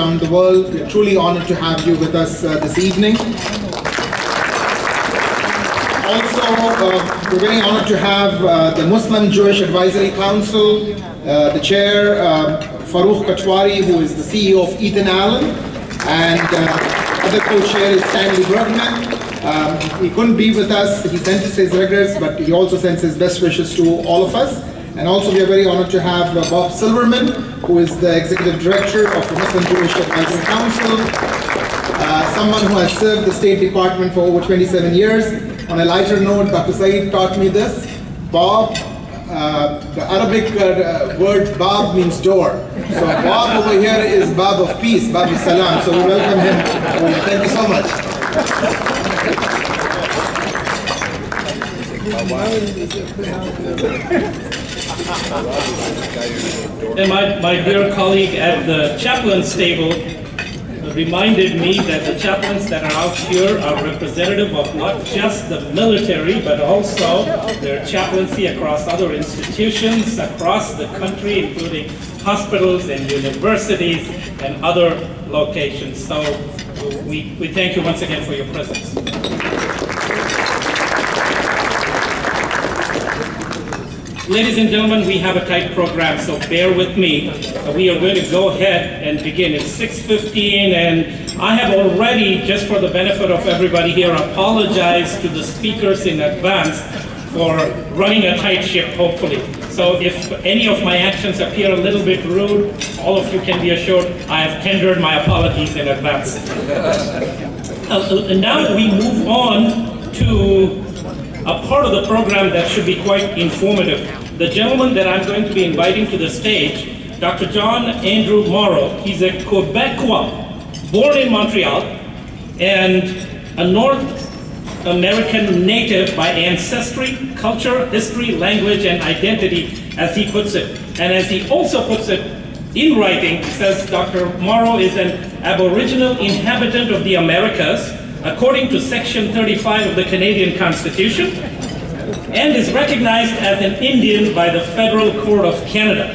around the world. We're truly honored to have you with us uh, this evening. Also, uh, we're very honored to have uh, the Muslim Jewish Advisory Council, uh, the chair, uh, Farooq Kathwari, who is the CEO of Ethan Allen, and uh, other co-chair is Stanley Bergman. Um, he couldn't be with us, he sent his regrets, but he also sends his best wishes to all of us. And also we are very honored to have uh, Bob Silverman, who is the Executive Director of the Muslim Jewish Advisory Council, uh, someone who has served the State Department for over 27 years. On a lighter note, Dr. Syeed taught me this. Bob, uh, the Arabic uh, word Bab means door. So Bob over here is Bab of peace, Bab of salam. So we welcome him. Thank you so much. And my, my dear colleague at the chaplain's table reminded me that the chaplains that are out here are representative of not just the military, but also their chaplaincy across other institutions across the country, including hospitals and universities and other locations. So we, we thank you once again for your presence. Ladies and gentlemen, we have a tight program, so bear with me. We are going to go ahead and begin. It's 6.15, and I have already, just for the benefit of everybody here, apologized to the speakers in advance for running a tight ship, hopefully. So if any of my actions appear a little bit rude, all of you can be assured I have tendered my apologies in advance. uh, uh now we move on to a part of the program that should be quite informative. The gentleman that I'm going to be inviting to the stage, Dr. John Andrew Morrow, he's a Quebecois, born in Montreal, and a North American native by ancestry, culture, history, language, and identity, as he puts it. And as he also puts it in writing, says Dr. Morrow is an aboriginal inhabitant of the Americas, according to Section 35 of the Canadian Constitution, and is recognized as an Indian by the Federal Court of Canada.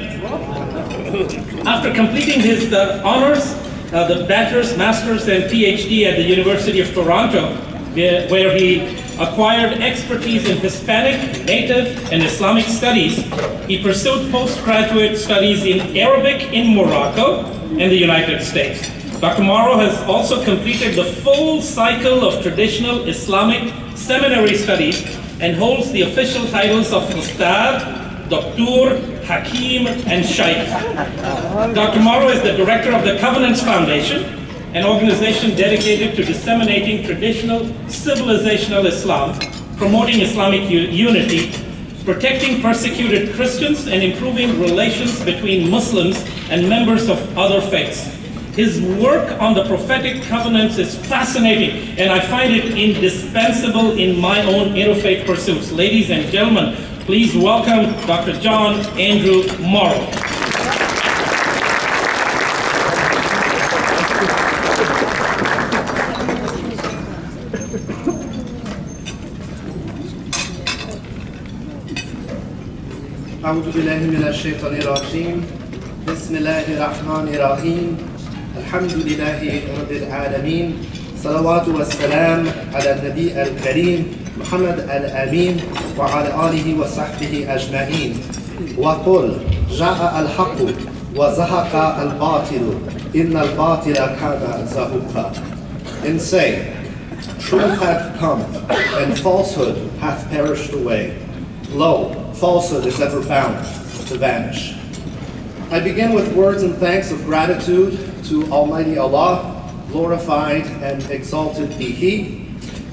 After completing his uh, honors, uh, the bachelor's, master's, and PhD at the University of Toronto, where he acquired expertise in Hispanic, Native, and Islamic studies, he pursued postgraduate studies in Arabic in Morocco and the United States. Dr. Morrow has also completed the full cycle of traditional Islamic seminary studies and holds the official titles of Ustad, Doctor, Hakim, and Shaykh. Dr. Morrow is the director of the Covenants Foundation, an organization dedicated to disseminating traditional civilizational Islam, promoting Islamic unity, protecting persecuted Christians, and improving relations between Muslims and members of other faiths. His work on the prophetic covenants is fascinating, and I find it indispensable in my own interfaith pursuits. Ladies and gentlemen, please welcome Dr. John Andrew Morrow. أعوذ بالله من الشيطان الرجيم بسم الله الرحمن الرحيم الحمد لله رب العالمين صلوات والسلام على النبي الكريم محمد الأمين وعلى آله وصحبه أجمعين وقل جاء الحق وزهق الباطل إن الباطل كان زهوقا And say, truth hath come, and falsehood hath perished away. Lo, falsehood is ever bound to vanish. I begin with words and thanks of gratitude to Almighty Allah, glorified and exalted be He,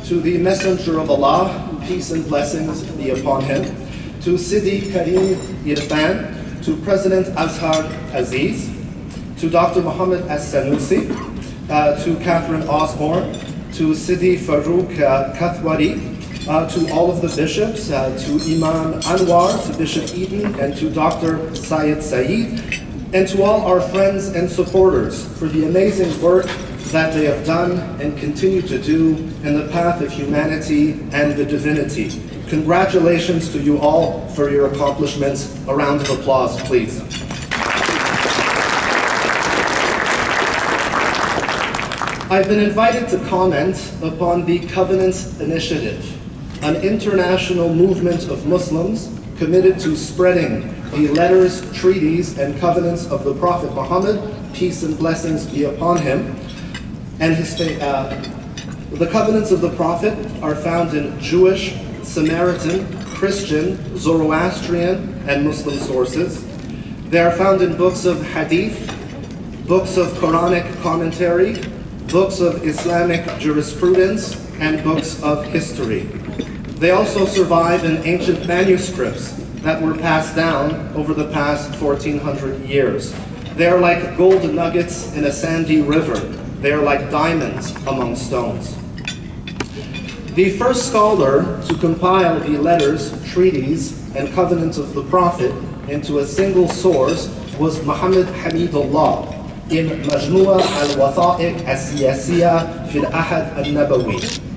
to the Messenger of Allah, peace and blessings be upon him, to Sidi Karim Irfan, to President Azhar Aziz, to Dr. Muhammad As-Sanusi, uh, to Catherine Osborne, to Sidi Farooq uh, Kathwari, uh, to all of the bishops, uh, to Imam Anwar, to Bishop Eden, and to Dr. Syed Syeed, and to all our friends and supporters for the amazing work that they have done and continue to do in the path of humanity and the divinity. Congratulations to you all for your accomplishments. A round of applause, please. I've been invited to comment upon the Covenant Initiative, an international movement of Muslims committed to spreading the letters, treaties, and covenants of the Prophet Muhammad, peace and blessings be upon him, and his uh, the covenants of the Prophet are found in Jewish, Samaritan, Christian, Zoroastrian, and Muslim sources. They are found in books of Hadith, books of Quranic commentary, books of Islamic jurisprudence, and books of history. They also survive in ancient manuscripts that were passed down over the past 1400 years. They are like gold nuggets in a sandy river. They are like diamonds among stones. The first scholar to compile the letters, treaties, and covenants of the Prophet into a single source was Muhammad Hamidullah in Majmua al-Watha'iq al-Siyasiyya fil Ahad al-Nabawi.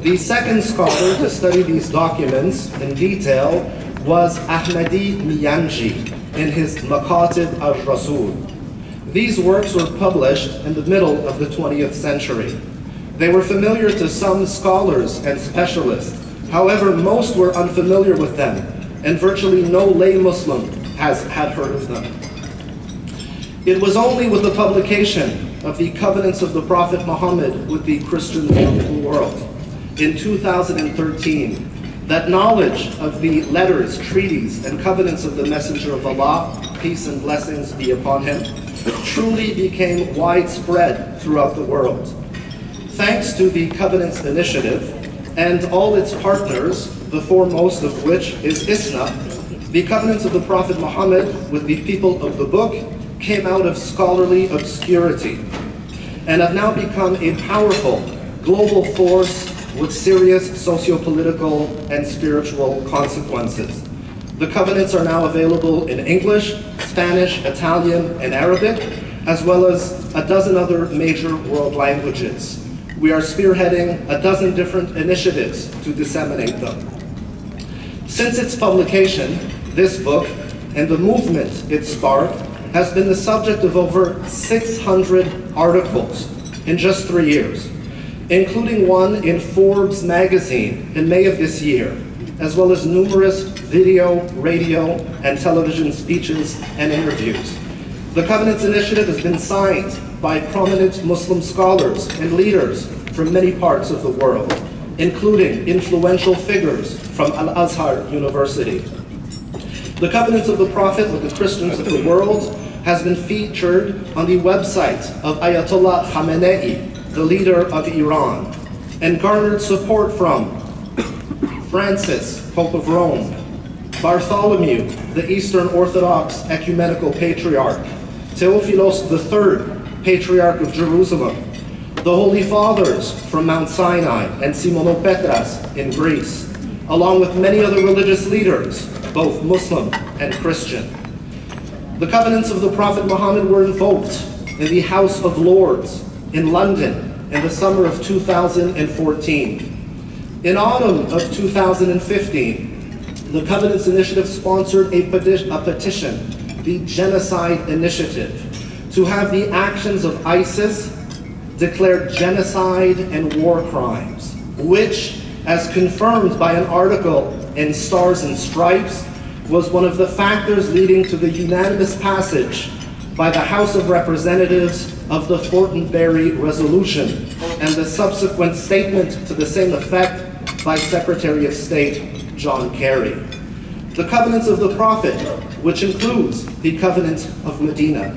The second scholar to study these documents in detail was Ahmadi Miyanji in his Makatib al-Rasul. These works were published in the middle of the 20th century. They were familiar to some scholars and specialists. However, most were unfamiliar with them, and virtually no lay Muslim has had heard of them. It was only with the publication of the covenants of the Prophet Muhammad with the Christians of the world in 2013 that knowledge of the letters, treaties, and covenants of the Messenger of Allah, peace and blessings be upon him, truly became widespread throughout the world. Thanks to the Covenants Initiative and all its partners, the foremost of which is ISNA, the covenants of the Prophet Muhammad with the people of the book came out of scholarly obscurity and have now become a powerful global force with serious socio-political and spiritual consequences. The covenants are now available in English, Spanish, Italian, and Arabic, as well as a dozen other major world languages. We are spearheading a dozen different initiatives to disseminate them. Since its publication, this book and the movement it sparked has been the subject of over 600 articles in just three years, including one in Forbes magazine in May of this year, as well as numerous video, radio, and television speeches and interviews. The Covenants Initiative has been signed by prominent Muslim scholars and leaders from many parts of the world, including influential figures from Al-Azhar University. The Covenants of the Prophet with the Christians of the world has been featured on the website of Ayatollah Khamenei, the leader of Iran, and garnered support from Francis, Pope of Rome, Bartholomew, the Eastern Orthodox Ecumenical Patriarch, Theophilos III, Patriarch of Jerusalem, the Holy Fathers from Mount Sinai and Simonopetras in Greece, along with many other religious leaders, both Muslim and Christian. The covenants of the Prophet Muhammad were invoked in the House of Lords in London in the summer of 2014. In autumn of 2015, the Covenants Initiative sponsored a, peti- a petition, the Genocide Initiative, to have the actions of ISIS declared genocide and war crimes, which, as confirmed by an article in Stars and Stripes, was one of the factors leading to the unanimous passage by the House of Representatives of the Fortenberry Resolution and the subsequent statement to the same effect by Secretary of State John Kerry. The covenants of the Prophet, which includes the covenant of Medina,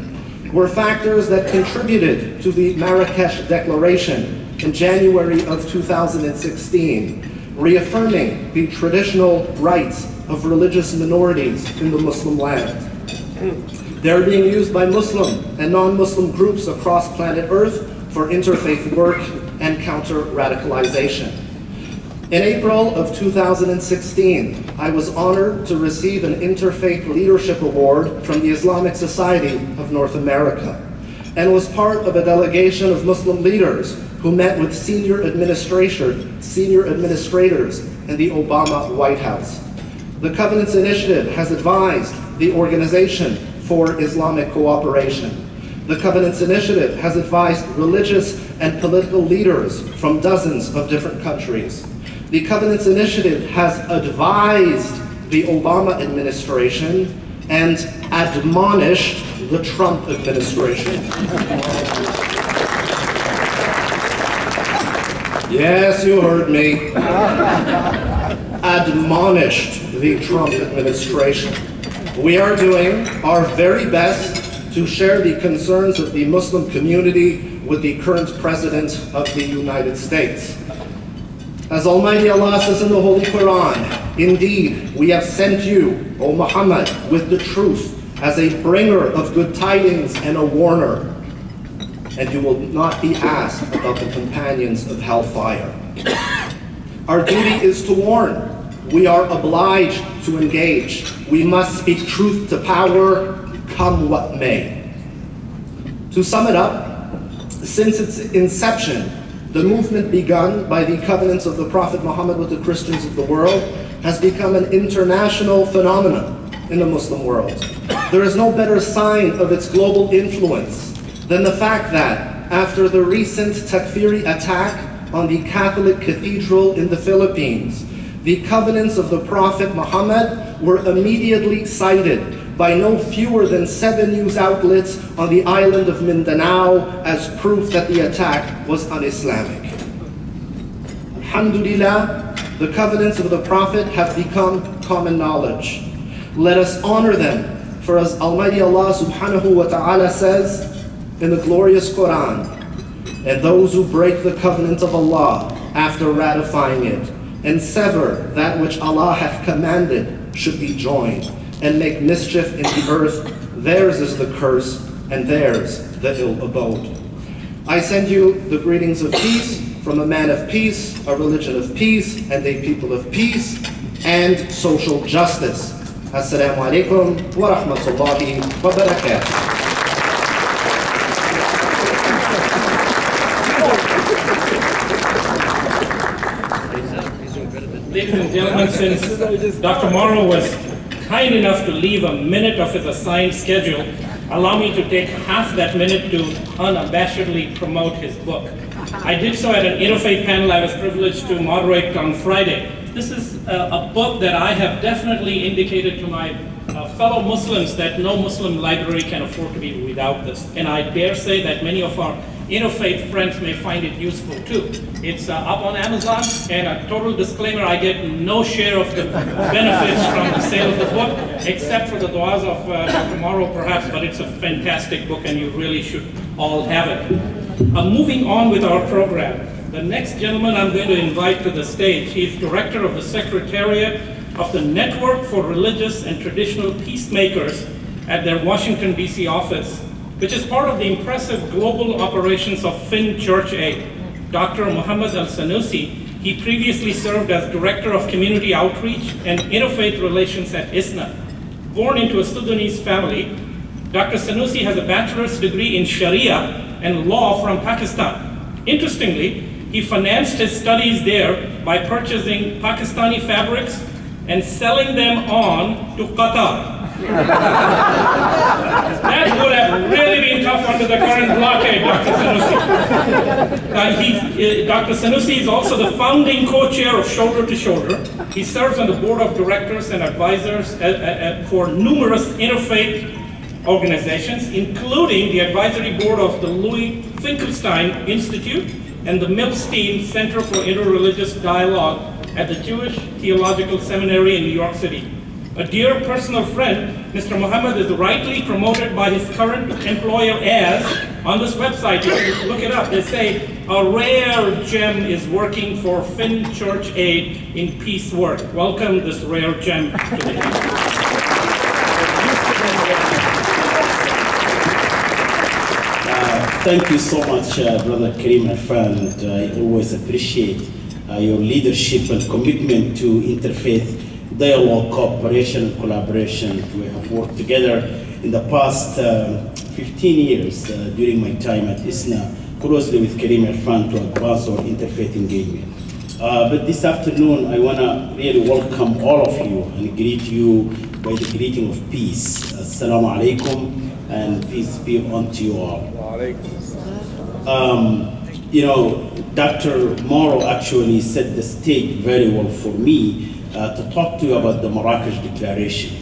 were factors that contributed to the Marrakesh Declaration in January of 2016, reaffirming the traditional rights of religious minorities in the Muslim land. They're being used by Muslim and non-Muslim groups across planet Earth for interfaith work and counter-radicalization. In April of 2016, I was honored to receive an Interfaith Leadership Award from the Islamic Society of North America and was part of a delegation of Muslim leaders who met with senior administration, senior administrators in the Obama White House. The Covenants Initiative has advised the Organization for Islamic Cooperation The Covenants Initiative has advised religious and political leaders from dozens of different countries. The Covenants Initiative has advised the Obama administration and admonished the Trump administration. Yes, you heard me. Admonished the Trump administration. We are doing our very best to share the concerns of the Muslim community with the current President of the United States. As Almighty Allah says in the Holy Quran, Indeed, we have sent you, O Muhammad, with the truth as a bringer of good tidings and a warner, and you will not be asked about the companions of hellfire. Our duty is to warn. We are obliged to engage. We must speak truth to power, come what may. To sum it up, since its inception, the movement begun by the covenants of the Prophet Muhammad with the Christians of the world has become an international phenomenon in the Muslim world. There is no better sign of its global influence than the fact that after the recent Takfiri attack on the Catholic Cathedral in the Philippines, the covenants of the Prophet Muhammad were immediately cited by no fewer than seven news outlets on the island of Mindanao as proof that the attack was un-Islamic. Alhamdulillah, the covenants of the Prophet have become common knowledge. Let us honor them, for as Almighty Allah subhanahu wa ta'ala says in the glorious Quran, and those who break the covenant of Allah after ratifying it, and sever that which Allah hath commanded should be joined and make mischief in the earth, theirs is the curse, and theirs the ill abode. I send you the greetings of peace from a man of peace, a religion of peace, and a people of peace, and social justice. Assalamu alaikum wa rahmatullahi wa barakatuh. Ladies and gentlemen, since Dr. Morrow was kind enough to leave a minute of his assigned schedule, allow me to take half that minute to unabashedly promote his book. I did so at an interfaith panel I was privileged to moderate on Friday. This is a, a book that I have definitely indicated to my uh, fellow Muslims that no Muslim library can afford to be without this. And I dare say that many of our interfaith friends may find it useful too. It's uh, up on Amazon, and a total disclaimer, I get no share of the benefits from the sale of the book, except for the du'as of uh, Dr. Morrow perhaps, but it's a fantastic book and you really should all have it. Uh, moving on with our program, the next gentleman I'm going to invite to the stage, he's director of the Secretariat of the Network for Religious and Traditional Peacemakers at their Washington, D.C. office which is part of the impressive global operations of Finn Church Aid. Dr. Muhammad Al-Sanusi, he previously served as Director of Community Outreach and Interfaith Relations at ISNA. Born into a Sudanese family, Dr. Sanusi has a bachelor's degree in Sharia and law from Pakistan. Interestingly, he financed his studies there by purchasing Pakistani fabrics and selling them on to Qatar that would have really been tough under the current blockade, Dr. Sanusi. Uh, he, uh, Dr. Sanusi is also the founding co-chair of Shoulder to Shoulder. He serves on the board of directors and advisors uh, uh, uh for numerous interfaith organizations, including the advisory board of the Louis Finkelstein Institute and the Milstein Center for Interreligious Dialogue at the Jewish Theological Seminary in New York City. A dear personal friend, Mr. Muhammad is rightly promoted by his current employer as, on this website, you look it up, they say, a rare gem is working for Finn Church Aid in peace work. Welcome this rare gem to the. Uh, thank you so much, uh, Brother Karim and I always appreciate uh, your leadership and commitment to interfaith dialogue, cooperation, collaboration. We have worked together in the past uh, 15 years uh, during my time at ISNA, closely with Karim Irfan to advance our interfaith engagement. Uh, but this afternoon, I want to really welcome all of you and greet you by the greeting of peace. Assalamu alaikum and peace be unto you all. Um, you know, Dr. Morrow actually set the stage very well for me uh, to talk to you about the Marrakesh Declaration,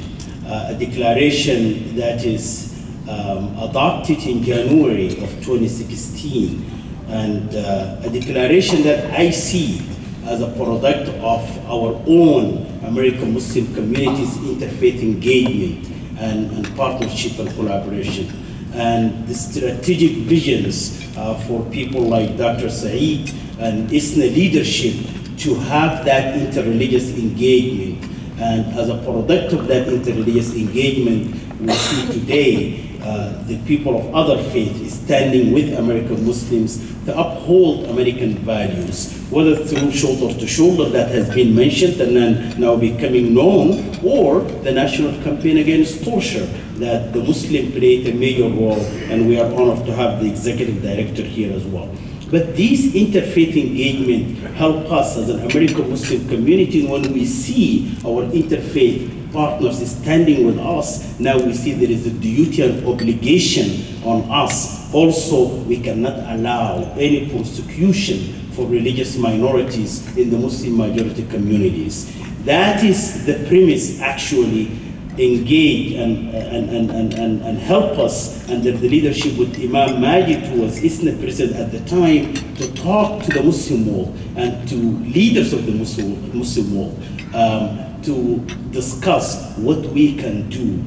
uh, a declaration that is um, adopted in January of 2016, and uh, a declaration that I see as a product of our own American Muslim community's interfaith engagement and, and partnership and collaboration and the strategic visions uh, for people like Dr. Syeed and ISNA leadership to have that interreligious engagement. And as a product of that interreligious engagement, we see today uh, the people of other faiths standing with American Muslims to uphold American values, whether through shoulder to shoulder that has been mentioned and then now becoming known, or the national campaign against torture that the Muslim played a major role, and we are honored to have the executive director here as well. But these interfaith engagement help us as an American Muslim community when we see our interfaith partners standing with us, now we see there is a duty and obligation on us. Also, we cannot allow any persecution for religious minorities in the Muslim majority communities. That is the premise actually engage and, and, and, and, and, help us under the leadership with Imam Majid, who was ISNA president at the time, to talk to the Muslim world and to leaders of the Muslim, Muslim world um, to discuss what we can do,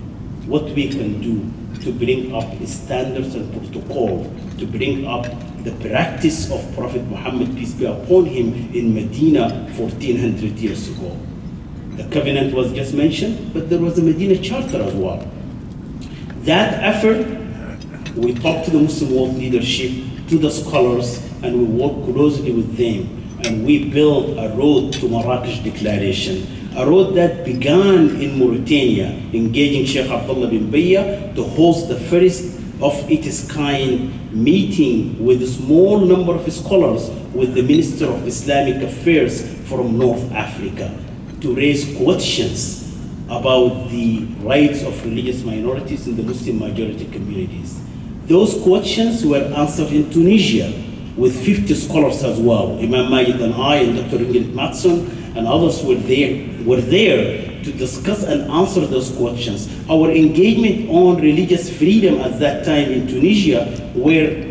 what we can do to bring up standards and protocol, to bring up the practice of Prophet Muhammad, peace be upon him, in Medina 1400 years ago. The covenant was just mentioned, but there was a Medina Charter as well. That effort, we talked to the Muslim world leadership, to the scholars, and we worked closely with them. And we built a road to Marrakesh Declaration, a road that began in Mauritania, engaging Sheikh Abdullah bin Bayya to host the first of its kind meeting with a small number of scholars with the Minister of Islamic Affairs from North Africa to raise questions about the rights of religious minorities in the Muslim majority communities. Those questions were answered in Tunisia with 50 scholars as well. Imam Majid and I and Dr. Ingrid Mattson and others were there, were there to discuss and answer those questions. Our engagement on religious freedom at that time in Tunisia were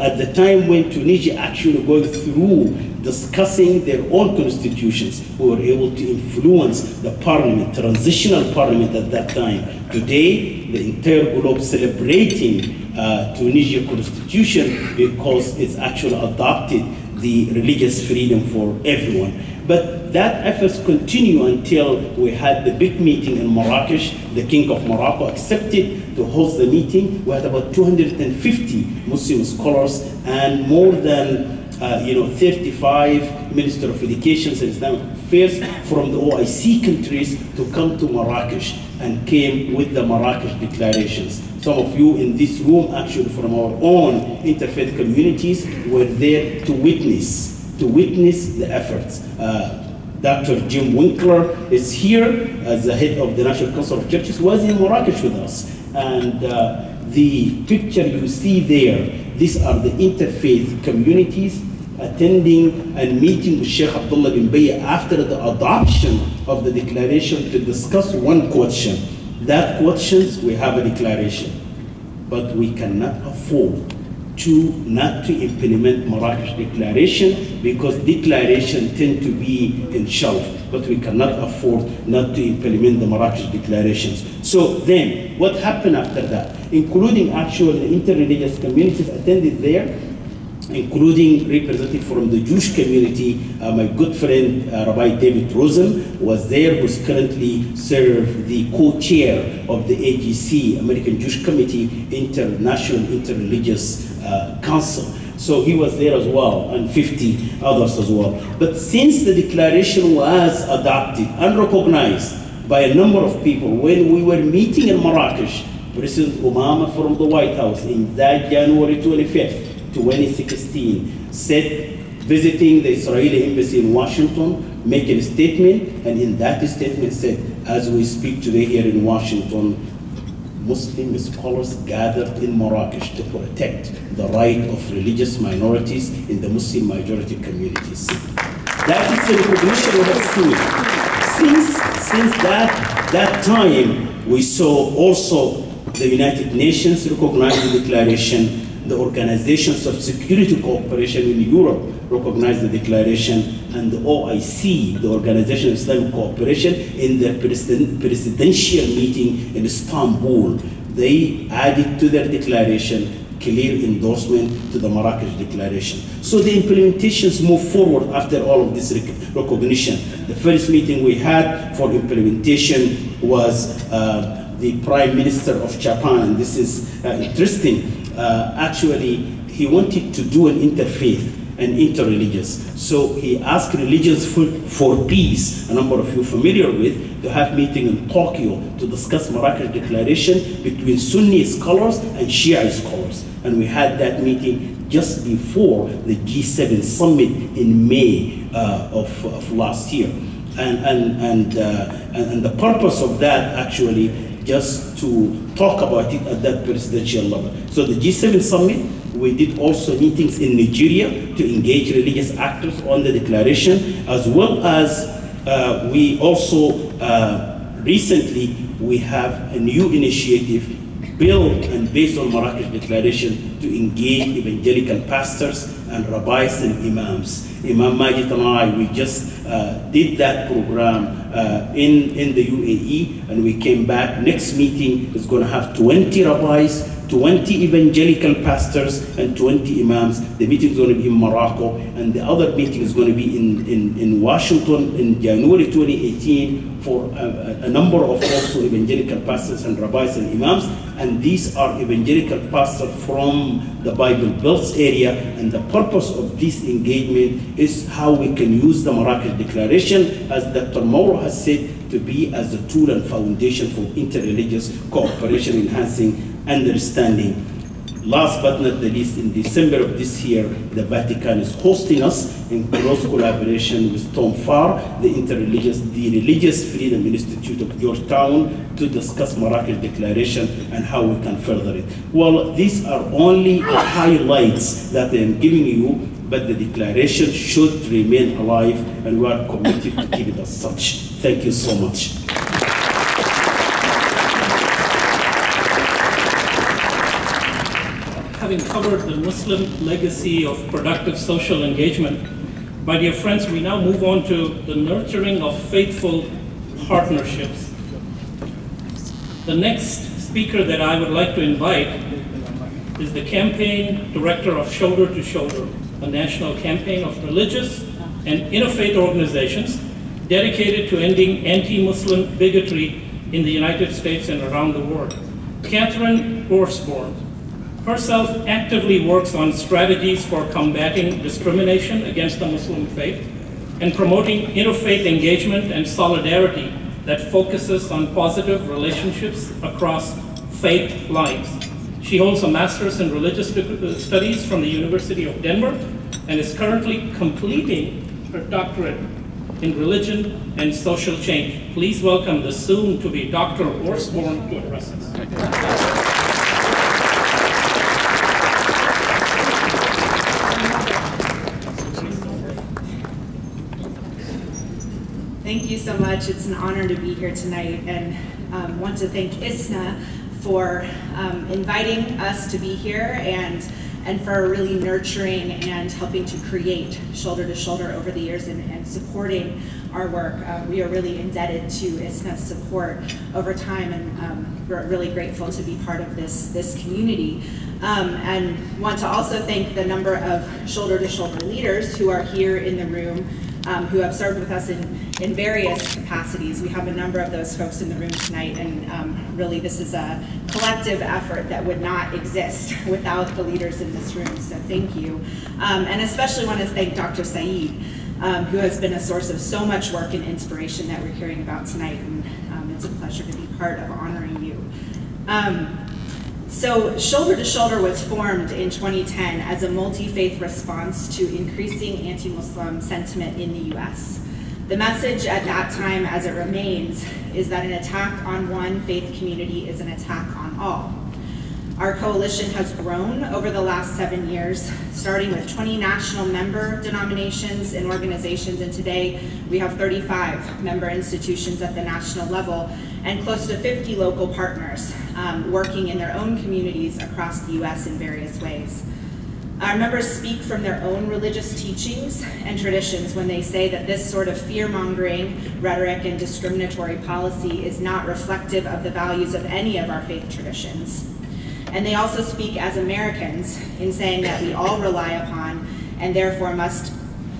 at the time when Tunisia actually going through discussing their own constitutions, we were able to influence the parliament, transitional parliament at that time. Today, the entire globe celebrating uh, Tunisia constitution because it's actually adopted the religious freedom for everyone. But that efforts continue until we had the big meeting in Marrakesh. The King of Morocco accepted to host the meeting. We had about 250 Muslim scholars and more than uh, you know, 35 Minister of Education and Islamic Affairs from the OIC countries to come to Marrakesh and came with the Marrakesh declarations. Some of you in this room, actually from our own interfaith communities, were there to witness, to witness the efforts. Uh, Dr. Jim Winkler is here as the head of the National Council of Churches, was in Marrakesh with us. And uh, the picture you see there, these are the interfaith communities attending and meeting with Sheikh Abdullah bin Bayy after the adoption of the declaration to discuss one question. That questions, we have a declaration, but we cannot afford to not to implement Marrakesh Declaration because declaration tend to be in shelf, but we cannot afford not to implement the Marrakesh Declarations. So then, what happened after that? Including actually interreligious communities attended there, including representative from the Jewish community. Uh, my good friend uh, Rabbi David Rosen was there, who's currently served the co-chair of the AJC, American Jewish Committee International Interreligious uh, Council. So he was there as well, and 50 others as well. But since the declaration was adopted and recognized by a number of people, when we were meeting in Marrakesh, President Obama from the White House in that January 25th, 2016, said, visiting the Israeli embassy in Washington, making a statement, and in that statement said, as we speak today here in Washington, Muslim scholars gathered in Marrakesh to protect the right of religious minorities in the Muslim majority communities. That is the recognition we have seen. Since, since that, that time, we saw also the United Nations recognized the declaration the organizations of security cooperation in Europe recognized the declaration, and the OIC, the Organization of Islamic Cooperation, in their president, presidential meeting in Istanbul, they added to their declaration clear endorsement to the Marrakesh Declaration. So the implementations move forward after all of this rec recognition. The first meeting we had for implementation was uh, the Prime Minister of Japan, and this is uh, interesting uh, actually he wanted to do an interfaith and interreligious. So he asked religions for, for peace, a number of you familiar with, to have meeting in Tokyo to discuss Marrakesh Declaration between Sunni scholars and Shia scholars. And we had that meeting just before the G7 summit in May uh, of, of last year. And, and, and, uh, and, and the purpose of that actually just to talk about it at that presidential level. So the G7 summit, we did also meetings in Nigeria to engage religious actors on the declaration, as well as uh, we also uh, recently we have a new initiative built and based on Marrakesh Declaration to engage evangelical pastors and rabbis and imams. Imam Majid and I, we just uh, did that program uh, in, in the UAE and we came back. Next meeting is going to have 20 rabbis, 20 evangelical pastors, and 20 imams. The meeting is going to be in Morocco, and the other meeting is going to be in, in, in Washington in January 2018 for a, a number of also evangelical pastors and rabbis and imams. And these are evangelical pastors from the Bible Belt area, and the purpose of this engagement is how we can use the Marrakesh Declaration, as Dr. Morrow has said, to be as a tool and foundation for interreligious cooperation, enhancing understanding. Last but not the least, in December of this year, the Vatican is hosting us in close collaboration with Tom Farr, the interreligious, the Religious Freedom Institute of Georgetown, to discuss Marrakesh Declaration and how we can further it. Well, these are only highlights that I am giving you, but the declaration should remain alive, and we are committed to keep it as such. Thank you so much. Having covered the Muslim legacy of productive social engagement, my dear friends, we now move on to the nurturing of faithful partnerships. The next speaker that I would like to invite is the campaign director of Shoulder to Shoulder, a national campaign of religious and interfaith organizations dedicated to ending anti-Muslim bigotry in the United States and around the world. Catherine Osborne herself actively works on strategies for combating discrimination against the Muslim faith and promoting interfaith engagement and solidarity that focuses on positive relationships across faith lines. She holds a master's in religious uh, studies from the University of Denver and is currently completing her doctorate in religion and social change. Please welcome the soon-to-be Dr. Osborne to address us. Thank you so much. It's an honor to be here tonight and um, want to thank ISNA for um, inviting us to be here and and for really nurturing and helping to create shoulder to shoulder over the years and, and supporting our work. Uh, we are really indebted to ISNA's support over time and um, we're really grateful to be part of this, this community. Um, and want to also thank the number of shoulder to shoulder leaders who are here in the room um, who have served with us in, in various capacities. We have a number of those folks in the room tonight, and um, really this is a collective effort that would not exist without the leaders in this room, so thank you. Um, and especially want to thank Dr. Syeed, um, who has been a source of so much work and inspiration that we're hearing about tonight, and um, it's a pleasure to be part of honoring you. So Shoulder to Shoulder was formed in 2010 as a multi-faith response to increasing anti-Muslim sentiment in the US. The message at that time, as it remains, is that an attack on one faith community is an attack on all. Our coalition has grown over the last seven years, starting with 20 national member denominations and organizations, and today we have 35 member institutions at the national level and close to 50 local partners um, working in their own communities across the U.S. in various ways. Our members speak from their own religious teachings and traditions when they say that this sort of fear-mongering rhetoric and discriminatory policy is not reflective of the values of any of our faith traditions. And they also speak as Americans in saying that we all rely upon and therefore must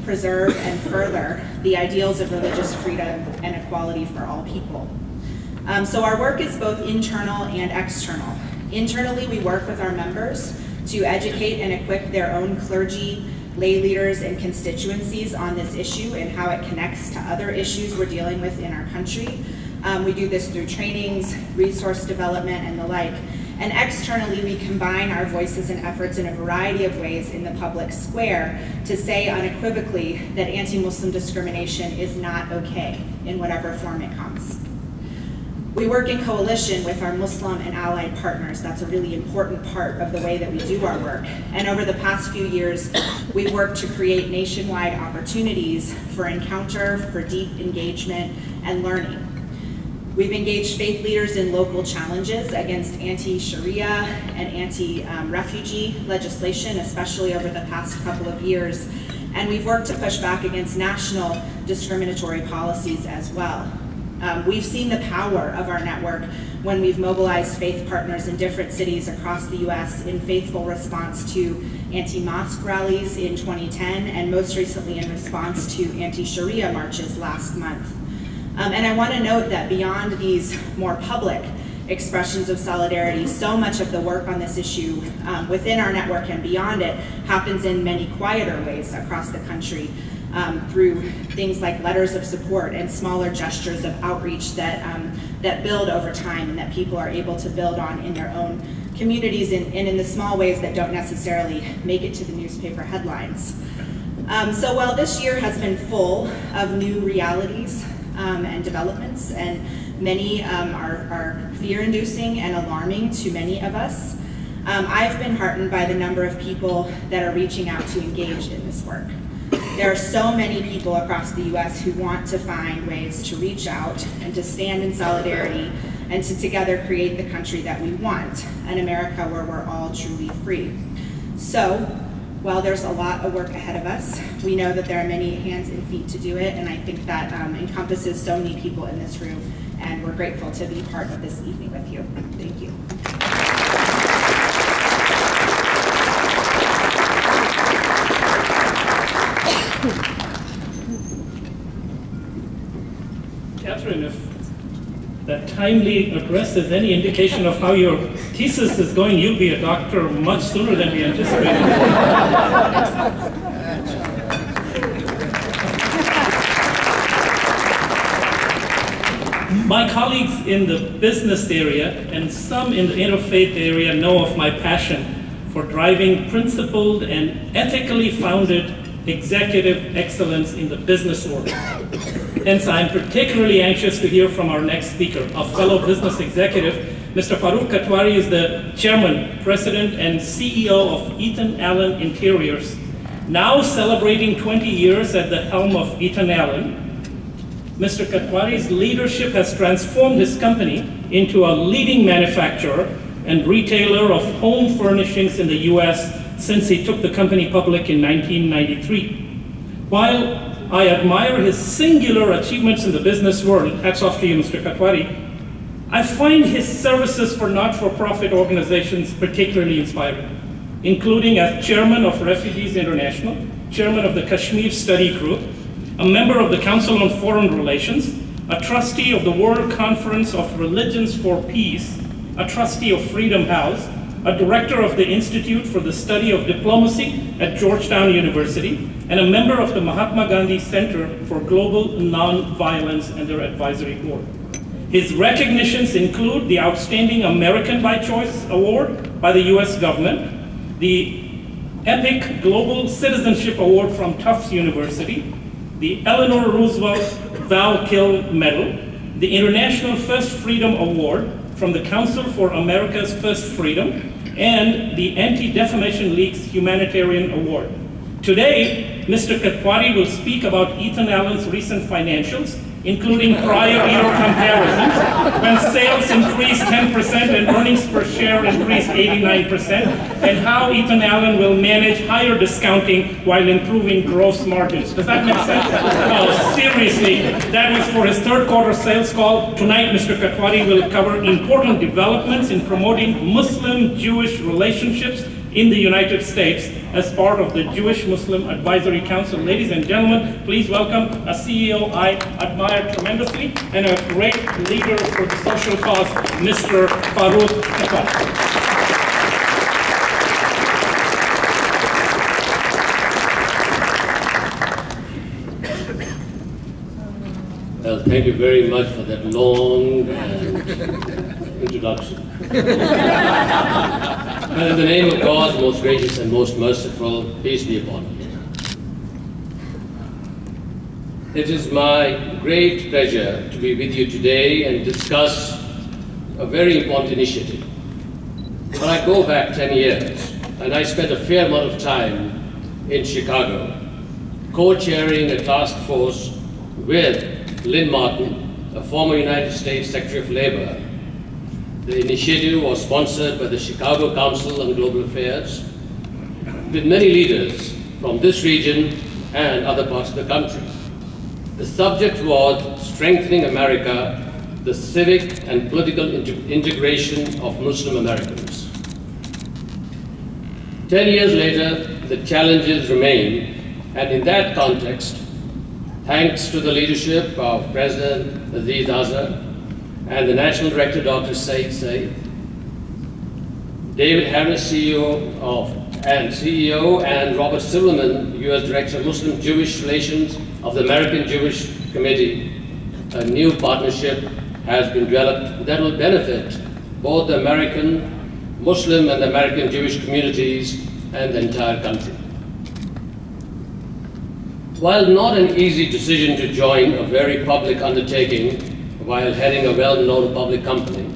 preserve and further the ideals of religious freedom and equality for all people. Um, so our work is both internal and external. Internally, we work with our members to educate and equip their own clergy, lay leaders, and constituencies on this issue and how it connects to other issues we're dealing with in our country. Um, we do this through trainings, resource development, and the like. And externally, we combine our voices and efforts in a variety of ways in the public square to say unequivocally that anti-Muslim discrimination is not okay in whatever form it comes. We work in coalition with our Muslim and allied partners. That's a really important part of the way that we do our work. And over the past few years, we've worked to create nationwide opportunities for encounter, for deep engagement, and learning. We've engaged faith leaders in local challenges against anti-Sharia and anti-refugee legislation, especially over the past couple of years. And we've worked to push back against national discriminatory policies as well. Um, we've seen the power of our network when we've mobilized faith partners in different cities across the US in faithful response to anti-mosque rallies in 2010 and most recently in response to anti-Sharia marches last month. Um, and I want to note that beyond these more public expressions of solidarity, so much of the work on this issue um, within our network and beyond it happens in many quieter ways across the country um, through things like letters of support and smaller gestures of outreach that, um, that build over time and that people are able to build on in their own communities and, and in the small ways that don't necessarily make it to the newspaper headlines. Um, so while this year has been full of new realities um, and developments, and many um, are, are fear-inducing and alarming to many of us. Um, I've been heartened by the number of people that are reaching out to engage in this work. There are so many people across the U.S. who want to find ways to reach out and to stand in solidarity and to together create the country that we want, an America where we're all truly free. So while there's a lot of work ahead of us, we know that there are many hands and feet to do it, and I think that um, encompasses so many people in this room, and we're grateful to be part of this evening with you. Thank you. Catherine, if that timely address is any indication of how your thesis is going, you'll be a doctor much sooner than we anticipated. My colleagues in the business area and some in the interfaith area know of my passion for driving principled and ethically founded executive excellence in the business world. Hence, I'm particularly anxious to hear from our next speaker, a fellow business executive. Mr. Farooq Kathwari is the chairman, president, and CEO of Ethan Allen Interiors, now celebrating 20 years at the helm of Ethan Allen. Mr. Kathwari's leadership has transformed his company into a leading manufacturer and retailer of home furnishings in the U.S. since he took the company public in 1993. While I admire his singular achievements in the business world. Hats off to you, Mr. Kathwari. I find his services for not-for-profit organizations particularly inspiring, including as chairman of Refugees International, chairman of the Kashmir Study Group, a member of the Council on Foreign Relations, a trustee of the World Conference of Religions for Peace, a trustee of Freedom House, a director of the Institute for the Study of Diplomacy at Georgetown University, and a member of the Mahatma Gandhi Center for Global Nonviolence and their advisory board. His recognitions include the Outstanding American by Choice Award by the US government, the EPIC Global Citizenship Award from Tufts University, the Eleanor Roosevelt Val Kill Medal, the International First Freedom Award from the Council for America's First Freedom, and the Anti-Defamation League's Humanitarian Award. Today, Mr. Kathwari will speak about Ethan Allen's recent financials, including prior year comparisons, when sales increased 10% and earnings per share increased 89%, and how Ethan Allen will manage higher discounting while improving gross margins. Does that make sense? No, seriously, that was for his third quarter sales call. Tonight, Mr. Kathwari will cover important developments in promoting Muslim-Jewish relationships in the United States as part of the Jewish Muslim Advisory Council. Ladies and gentlemen, please welcome a CEO I admire tremendously and a great leader for the social cause, Mr. Farooq Kathwari. Thank you very much for that long and introduction. and in the name of God, most gracious and most merciful, peace be upon you. It is my great pleasure to be with you today and discuss a very important initiative. When I go back 10 years, and I spent a fair amount of time in Chicago, co-chairing a task force with Lynn Martin, a former United States Secretary of Labor. The initiative was sponsored by the Chicago Council on Global Affairs, with many leaders from this region and other parts of the country. The subject was strengthening America, the civic and political integration of Muslim Americans. Ten years later, the challenges remain, and in that context, thanks to the leadership of President Aziz Azhar and the National Director Dr. Sayyid Syeed, David Harris, CEO of AJC, and Robert Silverman, U.S. Director of Muslim Jewish Relations of the American Jewish Committee, a new partnership has been developed that will benefit both the American Muslim and the American Jewish communities and the entire country. While not an easy decision to join a very public undertaking while heading a well-known public company,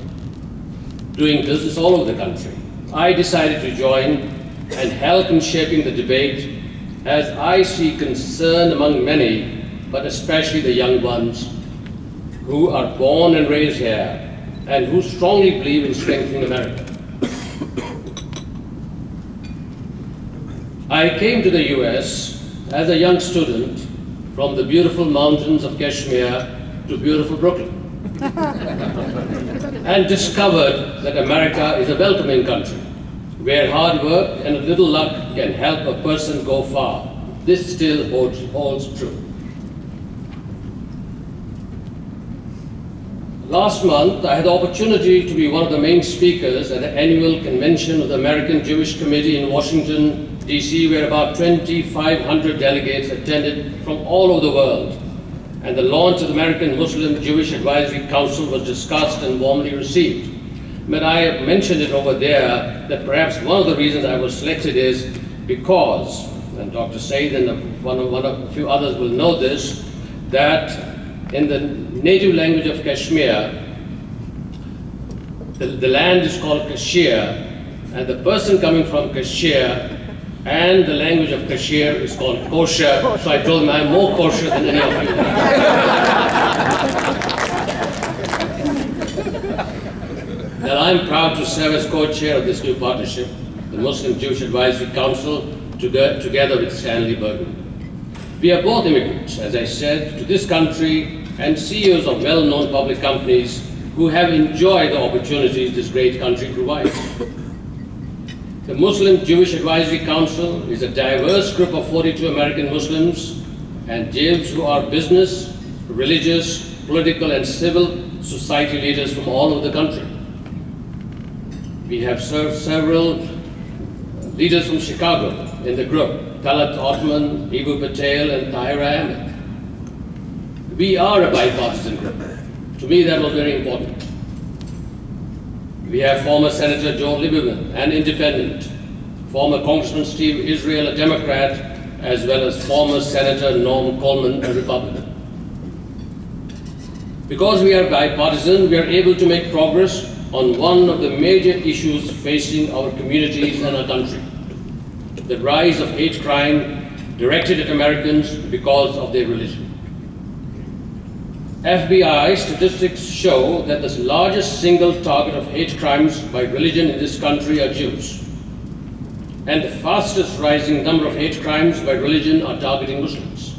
doing business all over the country, I decided to join and help in shaping the debate as I see concern among many, but especially the young ones who are born and raised here and who strongly believe in strengthening America. I came to the US as a young student from the beautiful mountains of Kashmir to beautiful Brooklyn and discovered that America is a welcoming country where hard work and a little luck can help a person go far. This still holds, holds true. Last month, I had the opportunity to be one of the main speakers at the annual convention of the American Jewish Committee in Washington, D.C., where about 2,500 delegates attended from all over the world. And the launch of the American Muslim Jewish Advisory Council was discussed and warmly received. But I mentioned it over there that perhaps one of the reasons I was selected is because, and Dr. Syeed and one of, one of a few others will know this, that in the native language of Kashmir, the, the land is called Kashir, and the person coming from Kashir and the language of Kashir is called kosher. So I told him I'm more kosher than any of you. and I'm proud to serve as co-chair of this new partnership, the Muslim Jewish Advisory Council, toge- together with Stanley Bergman. We are both immigrants, as I said, to this country and CEOs of well-known public companies who have enjoyed the opportunities this great country provides. The Muslim Jewish Advisory Council is a diverse group of 42 American Muslims and Jews who are business, religious, political, and civil society leaders from all over the country. We have served several leaders from Chicago in the group, Talat Othman, Eboo Patel, and Tahir Ahmed. We are a bipartisan group. To me, that was very important. We have former Senator Joe Lieberman, an independent, former Congressman Steve Israel, a Democrat, as well as former Senator Norm Coleman, a Republican. Because we are bipartisan, we are able to make progress on one of the major issues facing our communities and our country, the rise of hate crime directed at Americans because of their religion. FBI statistics show that the largest single target of hate crimes by religion in this country are Jews. And the fastest rising number of hate crimes by religion are targeting Muslims.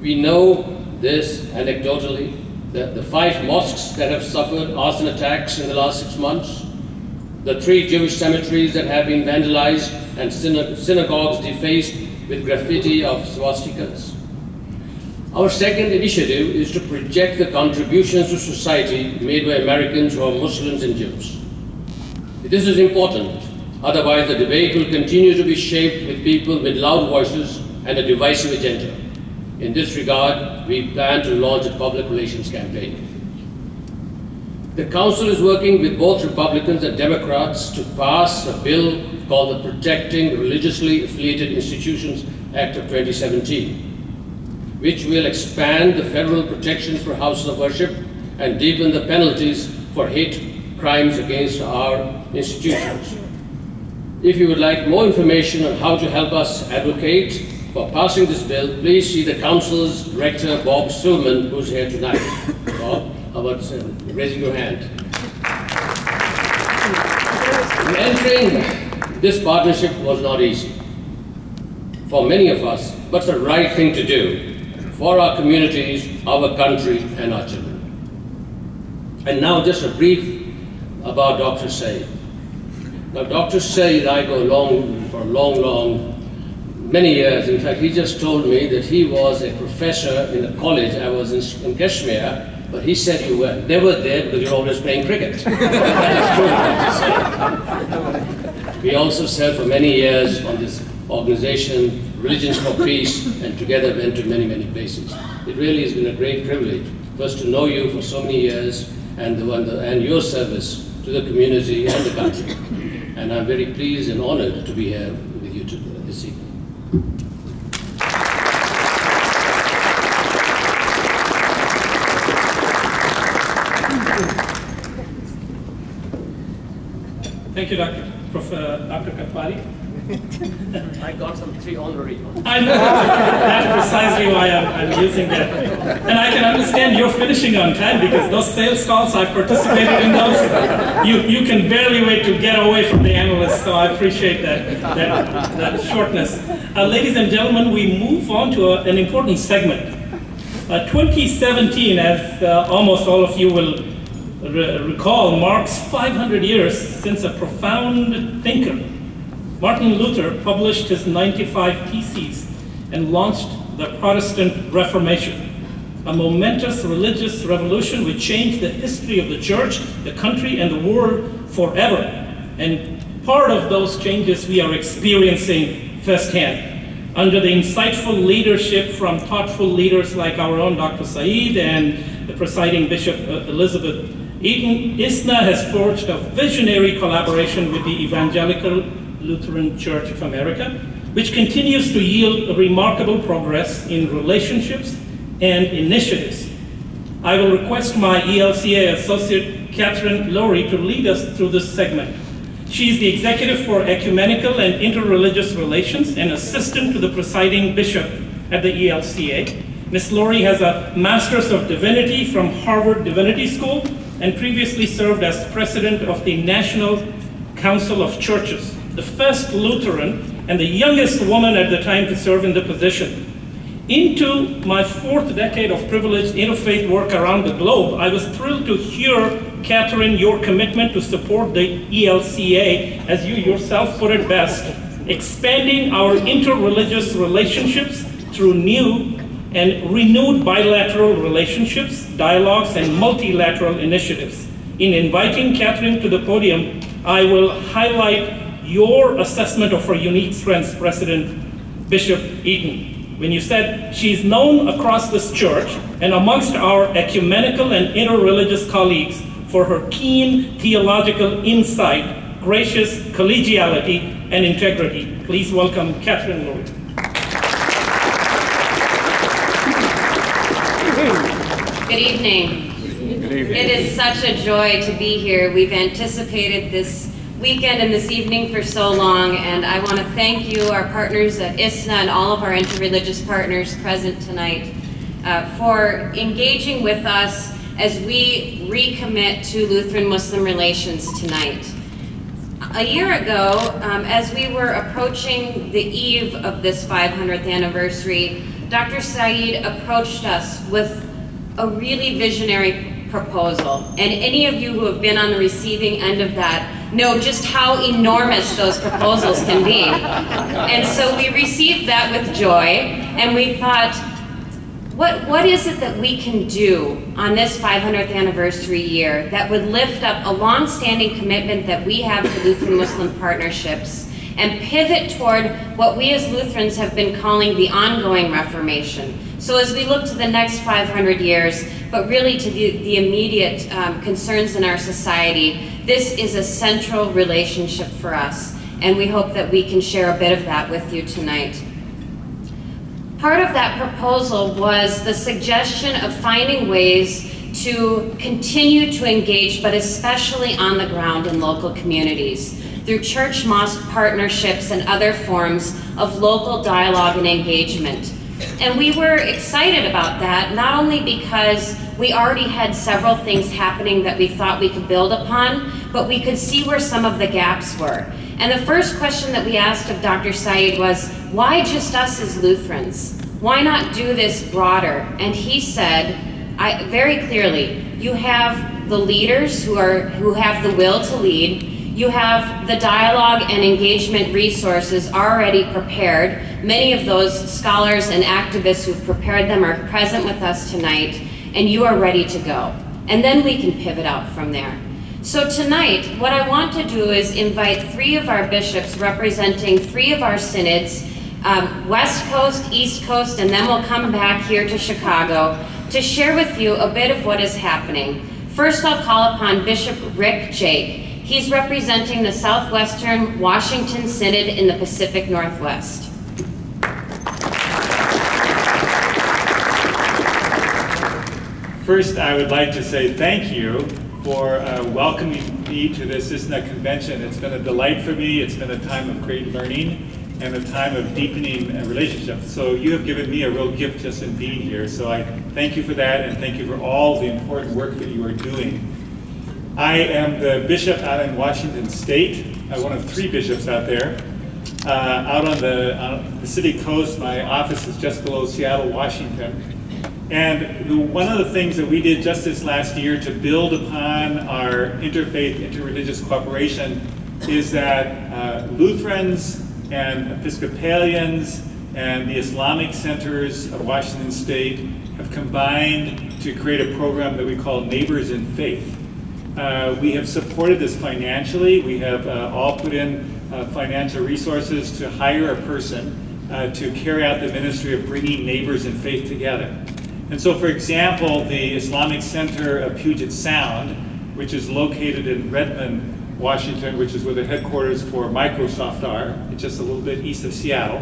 We know this anecdotally, that the five mosques that have suffered arson attacks in the last six months, the three Jewish cemeteries that have been vandalized and synagogues defaced with graffiti of swastikas, our second initiative is to project the contributions to society made by Americans who are Muslims and Jews. This is important, otherwise the debate will continue to be shaped with people with loud voices and a divisive agenda. In this regard, we plan to launch a public relations campaign. The Council is working with both Republicans and Democrats to pass a bill called the Protecting Religiously Affiliated Institutions Act of 2017 which will expand the federal protections for houses of worship and deepen the penalties for hate crimes against our institutions. If you would like more information on how to help us advocate for passing this bill, please see the Council's Director, Bob Silverman, who's here tonight. Bob, how about uh, raising your hand? Entering this partnership was not easy for many of us, but the right thing to do for our communities, our country, and our children. And now just a brief about Dr. Syeed. Now Dr. Syeed, I go long, for long, long, many years. In fact, he just told me that he was a professor in a college. I was in, in Kashmir, but he said you were never there because you're always playing cricket. that is true. we also served for many years on this organization Religions for Peace, and together went to many, many places. It really has been a great privilege first to know you for so many years and, the, and, the, and your service to the community and the country. And I'm very pleased and honored to be here with you today, this evening. Thank you, Dr. Prof, uh, Dr. I got some three honorary I know that's, precisely why I'm, I'm, using that. And I can understand you're finishing on time because those sales calls, I've participated in those. You, you can barely wait to get away from the analysts, so I appreciate that, that, that shortness. Uh, ladies and gentlemen, we move on to a, an important segment. Uh, 2017, as uh, almost all of you will re recall, marks 500 years since a profound thinker Martin Luther published his 95 Theses and launched the Protestant Reformation, a momentous religious revolution which changed the history of the church, the country, and the world forever. And part of those changes we are experiencing firsthand. Under the insightful leadership from thoughtful leaders like our own Dr. Syeed and the presiding Bishop uh, Elizabeth Eaton, ISNA has forged a visionary collaboration with the Evangelical Lutheran Church of America, which continues to yield remarkable progress in relationships and initiatives. I will request my ELCA Associate Kathryn Lohre to lead us through this segment. She is the Executive for Ecumenical and Interreligious Relations and Assistant to the Presiding Bishop at the ELCA. Ms. Lowry has a Master's of Divinity from Harvard Divinity School and previously served as President of the National Council of Churches the first Lutheran and the youngest woman at the time to serve in the position. Into my fourth decade of privileged interfaith work around the globe, I was thrilled to hear, Kathryn, your commitment to support the ELCA, as you yourself put it best, expanding our interreligious relationships through new and renewed bilateral relationships, dialogues, and multilateral initiatives. In inviting Kathryn to the podium, I will highlight your assessment of her unique strengths, President Bishop Eaton, when you said she's known across this church and amongst our ecumenical and interreligious colleagues for her keen theological insight, gracious collegiality, and integrity. Please welcome Kathryn Lloyd. Good evening. Good evening. It is such a joy to be here. We've anticipated this weekend and this evening for so long, and I want to thank you, our partners at ISNA, and all of our interreligious partners present tonight uh, for engaging with us as we recommit to Lutheran-Muslim relations tonight. A year ago, um, as we were approaching the eve of this 500th anniversary, Dr. Syeed approached us with a really visionary proposal. And any of you who have been on the receiving end of that know just how enormous those proposals can be. And so we received that with joy, and we thought, what, what is it that we can do on this 500th anniversary year that would lift up a long-standing commitment that we have to Lutheran Muslim partnerships and pivot toward what we as Lutherans have been calling the ongoing Reformation. So as we look to the next 500 years, but really to the, the immediate um, concerns in our society, this is a central relationship for us. And we hope that we can share a bit of that with you tonight. Part of that proposal was the suggestion of finding ways to continue to engage, but especially on the ground in local communities through church-mosque partnerships and other forms of local dialogue and engagement. And we were excited about that, not only because we already had several things happening that we thought we could build upon, but we could see where some of the gaps were. And the first question that we asked of Dr. Syeed was, why just us as Lutherans? Why not do this broader? And he said, I, very clearly, you have the leaders who, are, who have the will to lead, you have the dialogue and engagement resources already prepared. Many of those scholars and activists who've prepared them are present with us tonight, and you are ready to go. And then we can pivot out from there. So tonight, what I want to do is invite three of our bishops representing three of our synods, um, West Coast, East Coast, and then we'll come back here to Chicago to share with you a bit of what is happening. First, I'll call upon Bishop Rick Jaech. He's representing the Southwestern Washington Synod in the Pacific Northwest. First, I would like to say thank you for uh, welcoming me to this ISNA convention. It's been a delight for me. It's been a time of great learning and a time of deepening relationships. So you have given me a real gift just in being here. So I thank you for that and thank you for all the important work that you are doing. I am the bishop out in Washington State, I'm one of three bishops out there. Uh, out on the, city coast, my office is just below Seattle, Washington. And the, one of the things that we did just this last year to build upon our interfaith, interreligious cooperation is that uh, Lutherans and Episcopalians and the Islamic centers of Washington State have combined to create a program that we call Neighbors in Faith. Uh, we have supported this financially. We have uh, all put in uh, financial resources to hire a person uh, to carry out the ministry of bringing neighbors in faith together. And so, for example, the Islamic Center of Puget Sound, which is located in Redmond, Washington, which is where the headquarters for Microsoft are, just a little bit east of Seattle.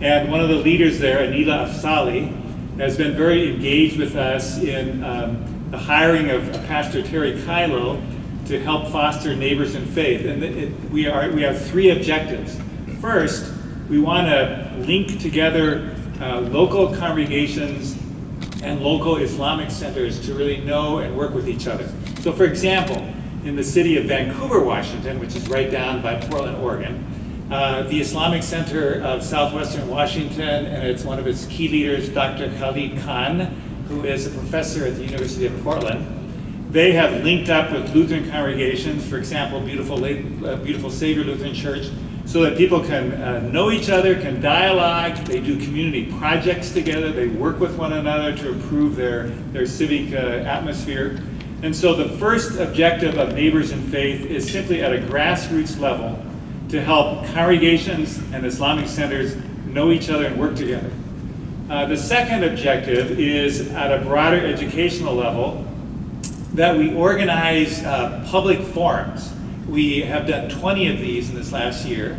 And one of the leaders there, Aneelah Afzali, has been very engaged with us in um, the hiring of Pastor Terry Kyllo to help foster neighbors in faith. And it, we, are, we have three objectives. First, we want to link together uh, local congregations and local Islamic centers to really know and work with each other. So for example, in the city of Vancouver, Washington, which is right down by Portland, Oregon, uh, the Islamic Center of Southwestern Washington, and it's one of its key leaders, Dr. Khalid Khan, who is a professor at the University of Portland. They have linked up with Lutheran congregations, for example, Beautiful, uh, Beautiful Savior Lutheran Church, so that people can uh, know each other, can dialogue, they do community projects together, they work with one another to improve their, their civic uh, atmosphere. And so the first objective of Neighbors in Faith is simply at a grassroots level to help congregations and Islamic centers know each other and work together. Uh, the second objective is at a broader educational level that we organize uh, public forums we have done 20 of these in this last year,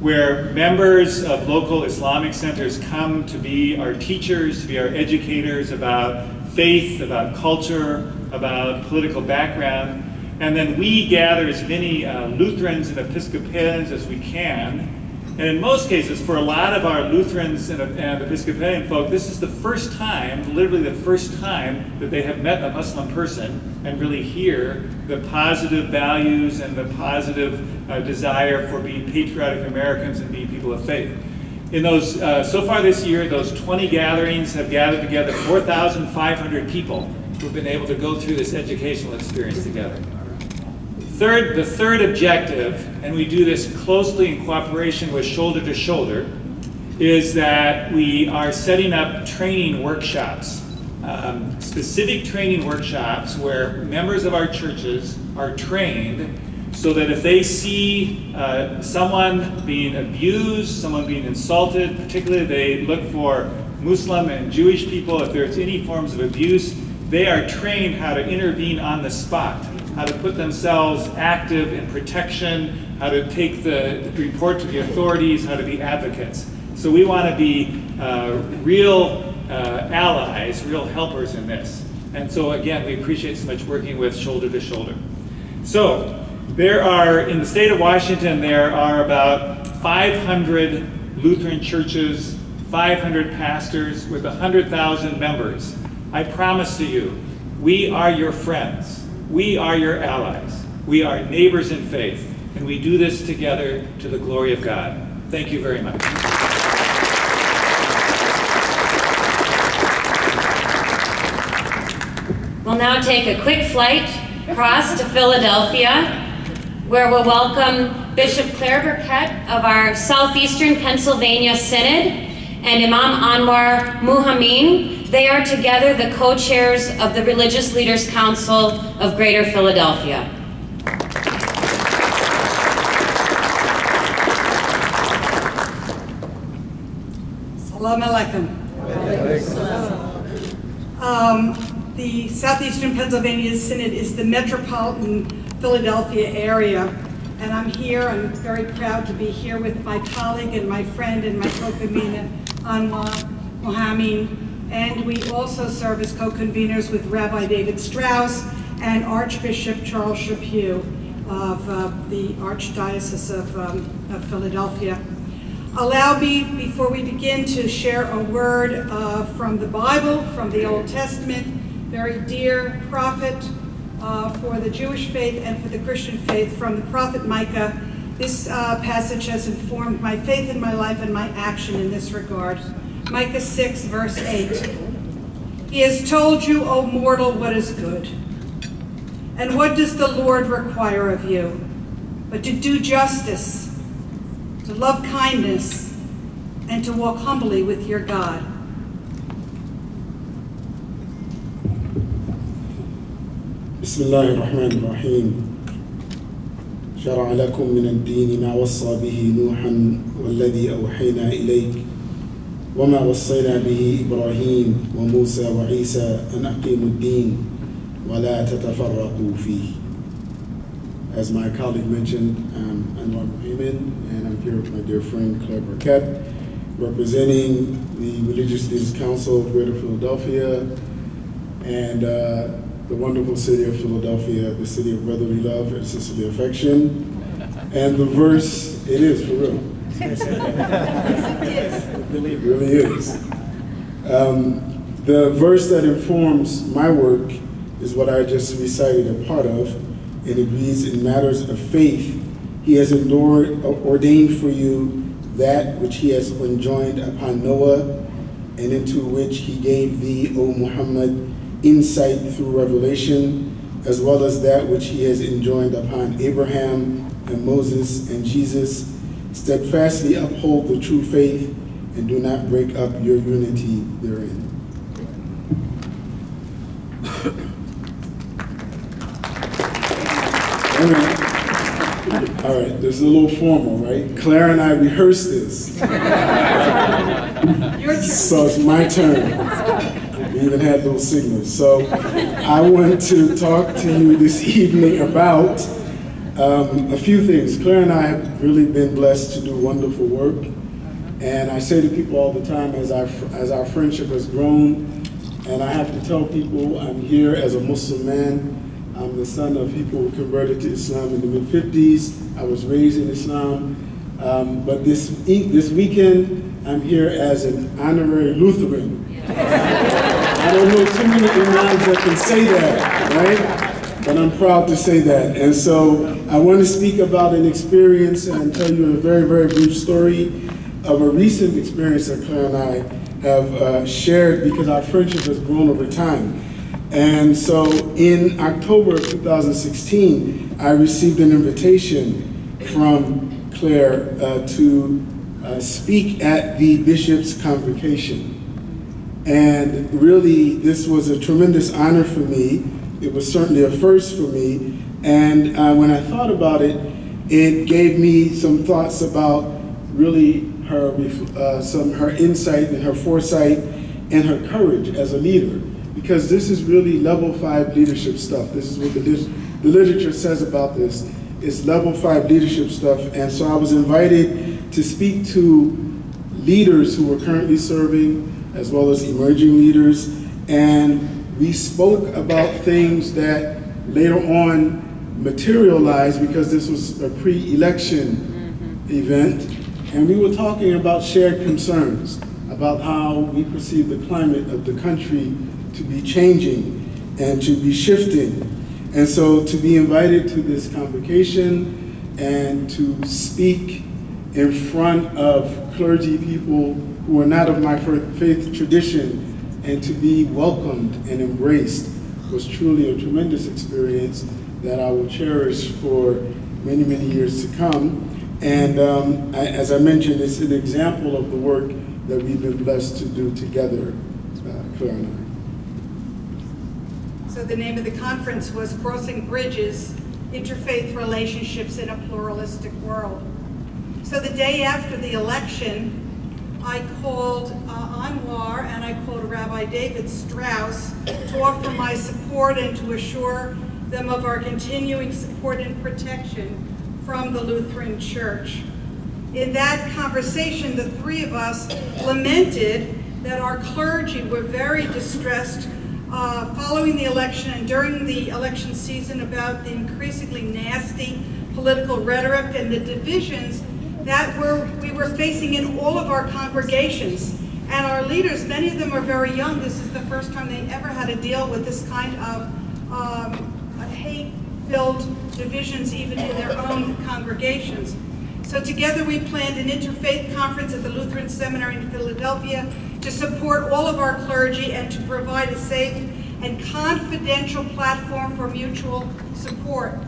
where members of local Islamic centers come to be our teachers, to be our educators about faith, about culture, about political background. And then we gather as many uh, Lutherans and Episcopalians as we can. And in most cases, for a lot of our Lutherans and, and Episcopalian folk, this is the first time, literally the first time, that they have met a Muslim person and really hear the positive values and the positive uh, desire for being patriotic Americans and being people of faith. In those, uh, so far this year, those 20 gatherings have gathered together 4,500 people who've been able to go through this educational experience together. Third, the third objective, and we do this closely in cooperation with Shoulder to Shoulder, is that we are setting up training workshops, um, specific training workshops where members of our churches are trained so that if they see uh, someone being abused, someone being insulted, particularly they look for Muslim and Jewish people, if there's any forms of abuse, they are trained how to intervene on the spot how to put themselves active in protection, how to take the report to the authorities, how to be advocates. So we want to be uh, real uh, allies, real helpers in this. And so again, we appreciate so much working with Shoulder to Shoulder. So there are, in the state of Washington, there are about 500 Lutheran churches, 500 pastors with 100,000 members. I promise to you, we are your friends. We are your allies. We are neighbors in faith, and we do this together to the glory of God. Thank you very much. We'll now take a quick flight across to Philadelphia, where we'll welcome Bishop Claire Burkat of our Southeastern Pennsylvania Synod and Imam Anwar Muhammad they are together the co-chairs of the Religious Leaders Council of Greater Philadelphia. Salam alaikum. Um, the Southeastern Pennsylvania Synod is the metropolitan Philadelphia area, and I'm here, I'm very proud to be here with my colleague and my friend and my co-convener, Anwar Mohammed, and we also serve as co-conveners with Rabbi David Strauss and Archbishop Charles Chaput of uh, the Archdiocese of, um, of, Philadelphia. Allow me, before we begin, to share a word uh, from the Bible, from the Old Testament, very dear prophet uh, for the Jewish faith and for the Christian faith, from the prophet Micah. This uh, passage has informed my faith in my life and my action in this regard. Micah 6, verse 8. He has told you, O mortal, what is good. And what does the Lord require of you? But to do justice, to love kindness, and to walk humbly with your God. بسم الله الرحمن الرحيم شرع لكم من الدين ما وصى به نوحا والذي أوحينا إليك وما وصينا به إبراهيم وموسى وعيسى أن أقيموا الدين ولا تتفرقوا فيه As my colleague mentioned, I'm Anwar Muhammad, and I'm here with my dear friend Claire Burkat, representing the Religious Leaders Council of Greater Philadelphia. And uh, the wonderful city of Philadelphia, the city of brotherly love and sisterly affection. And the verse, it is for real it really is. Um, the verse that informs my work is what I just recited a part of, and it reads, In matters of faith, he has endured, ordained for you that which he has enjoined upon Noah, and into which he gave thee, O Muhammad, insight through revelation, as well as that which he has enjoined upon Abraham and Moses and Jesus, steadfastly uphold the true faith and do not break up your unity therein. All right. All right, this is a little formal, right? Claire and I rehearsed this. so it's my turn. We even had those signals. So I want to talk to you this evening about um, a few things. Claire and I have really been blessed to do wonderful work. And I say to people all the time, as our, as our friendship has grown, And I have to tell people I'm here as a Muslim man. I'm the son of people who converted to Islam in the mid 50s. I was raised in Islam. Um, but this, this weekend, I'm here as an honorary Lutheran. Don't know too many imams that can say that, right? But I'm proud to say that. And so I want to speak about an experience and tell you a very, very brief story of a recent experience that Claire and I have uh, shared because our friendship has grown over time. And so in October of 2016, I received an invitation from Claire uh, to uh, speak at the bishop's convocation. And really, this was a tremendous honor for me. It was certainly a first for me. And uh, when I thought about it, it gave me some thoughts about really her, uh, some, her insight and her foresight and her courage as a leader. Because this is really level five leadership stuff. This is what the, the literature says about this. It's level five leadership stuff. And so I was invited to speak to leaders who were currently serving, as well as emerging leaders. And we spoke about things that later on materialized because this was a pre-election mm -hmm. event. And we were talking about shared concerns, about how we perceive the climate of the country to be changing and to be shifting. And so to be invited to this convocation and to speak in front of clergy people who are not of my faith tradition and to be welcomed and embraced was truly a tremendous experience that I will cherish for many, many years to come. And um, I, as I mentioned, it's an example of the work that we've been blessed to do together, uh, Claire and I. So the name of the conference was Crossing Bridges, Interfaith Relationships in a Pluralistic World. So the day after the election, I called uh, Anwar and I called Rabbi David Strauss to offer my support and to assure them of our continuing support and protection from the Lutheran Church. In that conversation, the three of us lamented that our clergy were very distressed uh, following the election and during the election season about the increasingly nasty political rhetoric and the divisions that we're, we were facing in all of our congregations. And our leaders, many of them are very young. This is the first time they ever had to deal with this kind of um, hate-filled divisions even in their own congregations. So together we planned an interfaith conference at the Lutheran Seminary in Philadelphia to support all of our clergy and to provide a safe and confidential platform for mutual support.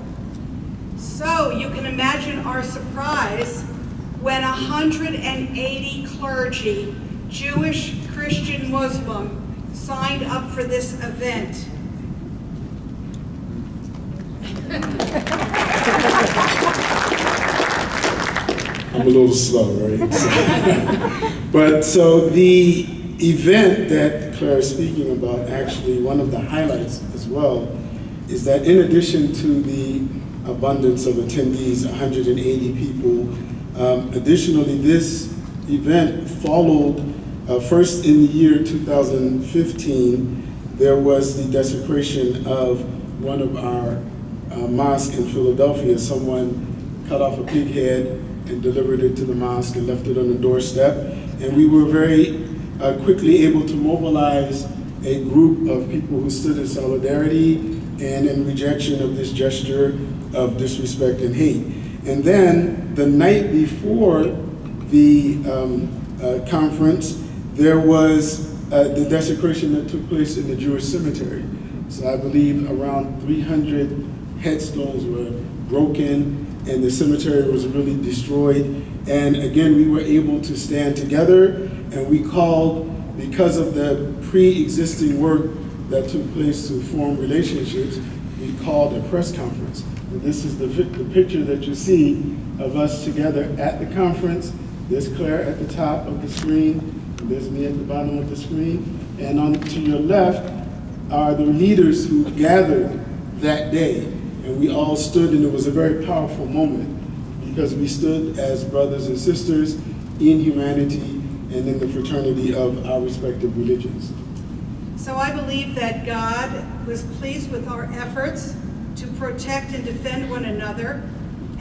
So you can imagine our surprise when 180 clergy, Jewish, Christian, Muslim, signed up for this event. I'm a little slow, right? but so the event that Claire is speaking about, actually one of the highlights as well, is that in addition to the abundance of attendees, 180 people um, additionally, this event followed uh, first in the year 2015, there was the desecration of one of our uh, mosques in Philadelphia. Someone cut off a pig head and delivered it to the mosque and left it on the doorstep. And we were very uh, quickly able to mobilize a group of people who stood in solidarity and in rejection of this gesture of disrespect and hate. And then the night before the um, uh, conference, there was uh, the desecration that took place in the Jewish cemetery. So I believe around 300 headstones were broken and the cemetery was really destroyed. And again, we were able to stand together and we called, because of the pre-existing work that took place to form relationships, we called a press conference. This is the, the picture that you see of us together at the conference. There's Claire at the top of the screen. There's me at the bottom of the screen. And on to your left are the leaders who gathered that day. And we all stood, and it was a very powerful moment because we stood as brothers and sisters in humanity and in the fraternity of our respective religions. So I believe that God was pleased with our efforts to protect and defend one another.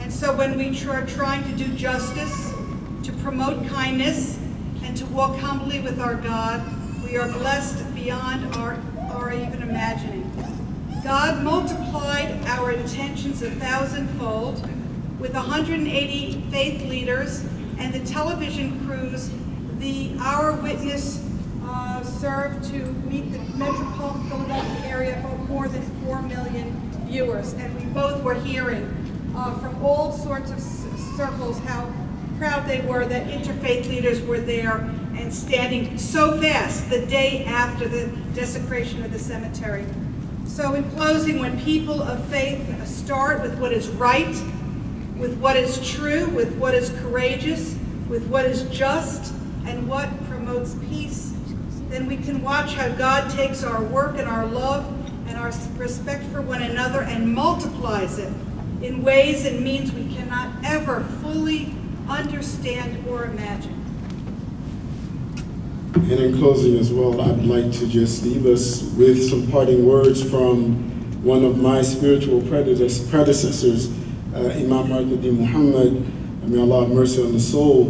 And so when we are trying to do justice, to promote kindness, and to walk humbly with our God, we are blessed beyond our, our even imagining. God multiplied our intentions a thousandfold with 180 faith leaders and the television crews the Our Witness uh, served to meet the metropolitan Philadelphia area of more than 4 million viewers. And we both were hearing uh, from all sorts of circles how proud they were that interfaith leaders were there and standing so fast the day after the desecration of the cemetery. So in closing, when people of faith start with what is right, with what is true, with what is courageous, with what is just, and what promotes peace, then we can watch how God takes our work and our love our respect for one another and multiplies it in ways and means we cannot ever fully understand or imagine. And in closing as well, I'd like to just leave us with some parting words from one of my spiritual predecessors, uh, Imam Martha Muhammad, may Allah have mercy on the soul,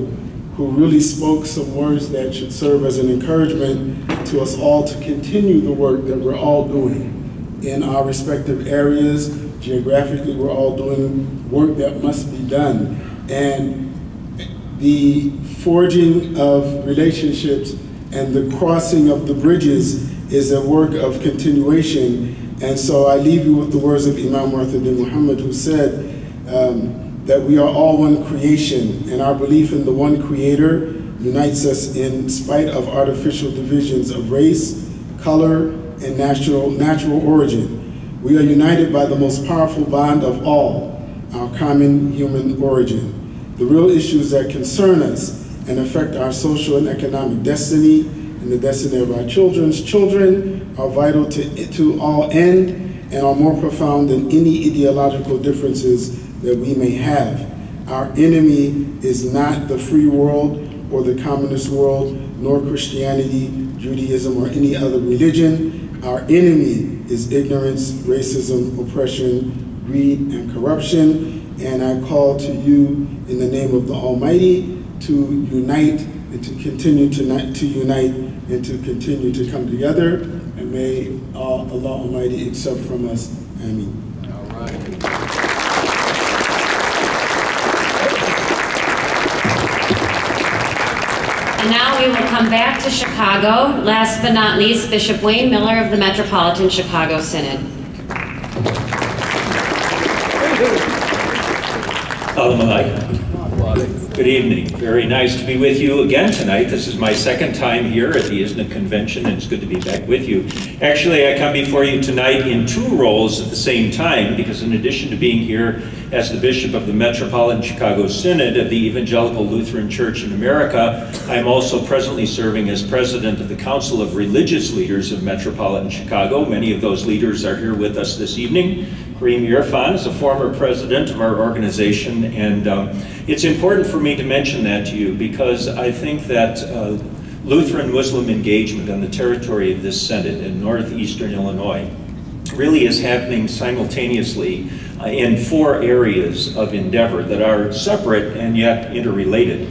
who really spoke some words that should serve as an encouragement to us all to continue the work that we're all doing in our respective areas. Geographically, we're all doing work that must be done. And the forging of relationships and the crossing of the bridges is a work of continuation. And so I leave you with the words of Imam Mu'tadin Muhammad who said um, that we are all one creation and our belief in the one creator unites us in spite of artificial divisions of race, color, and natural, natural origin. We are united by the most powerful bond of all, our common human origin. The real issues that concern us and affect our social and economic destiny and the destiny of our children's children are vital to, to all end and are more profound than any ideological differences that we may have. Our enemy is not the free world or the communist world, nor Christianity, Judaism, or any other religion. Our enemy is ignorance, racism, oppression, greed, and corruption. And I call to you in the name of the Almighty to unite and to continue to, to unite and to continue to come together. And may Allah Almighty accept from us. Ameen. Now we will come back to Chicago. Last but not least, Bishop Wayne Miller of the Metropolitan Chicago Synod. Good evening. Very nice to be with you again tonight. This is my second time here at the ISNA convention, and it's good to be back with you. Actually, I come before you tonight in two roles at the same time, because in addition to being here as the Bishop of the Metropolitan Chicago Synod of the Evangelical Lutheran Church in America, I am also presently serving as President of the Council of Religious Leaders of Metropolitan Chicago. Many of those leaders are here with us this evening. Kareem Irfan is a former president of our organization, and um, it's important for me to mention that to you because I think that uh, Lutheran Muslim engagement on the territory of this Synod in northeastern Illinois really is happening simultaneously uh, in four areas of endeavor that are separate and yet interrelated.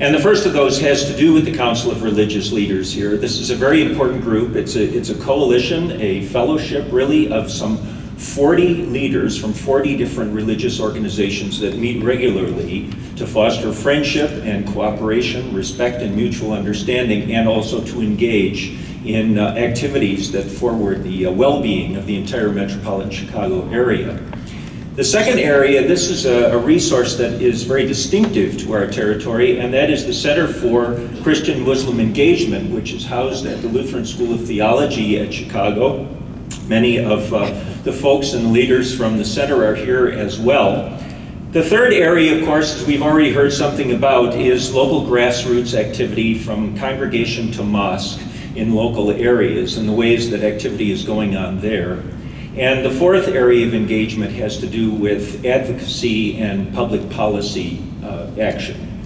And the first of those has to do with the Council of Religious Leaders here. This is a very important group. It's a, it's a coalition, a fellowship really of some 40 leaders from 40 different religious organizations that meet regularly to foster friendship and cooperation, respect and mutual understanding, and also to engage in uh, activities that forward the uh, well-being of the entire metropolitan Chicago area. The second area, this is a, a, resource that is very distinctive to our territory, and that is the Center for Christian Muslim Engagement, which is housed at the Lutheran School of Theology at Chicago. Many of uh, the folks and leaders from the center are here as well. The third area, of course, as we've already heard something about, is local grassroots activity from congregation to mosque in local areas and the ways that activity is going on there. And the fourth area of engagement has to do with advocacy and public policy uh, action.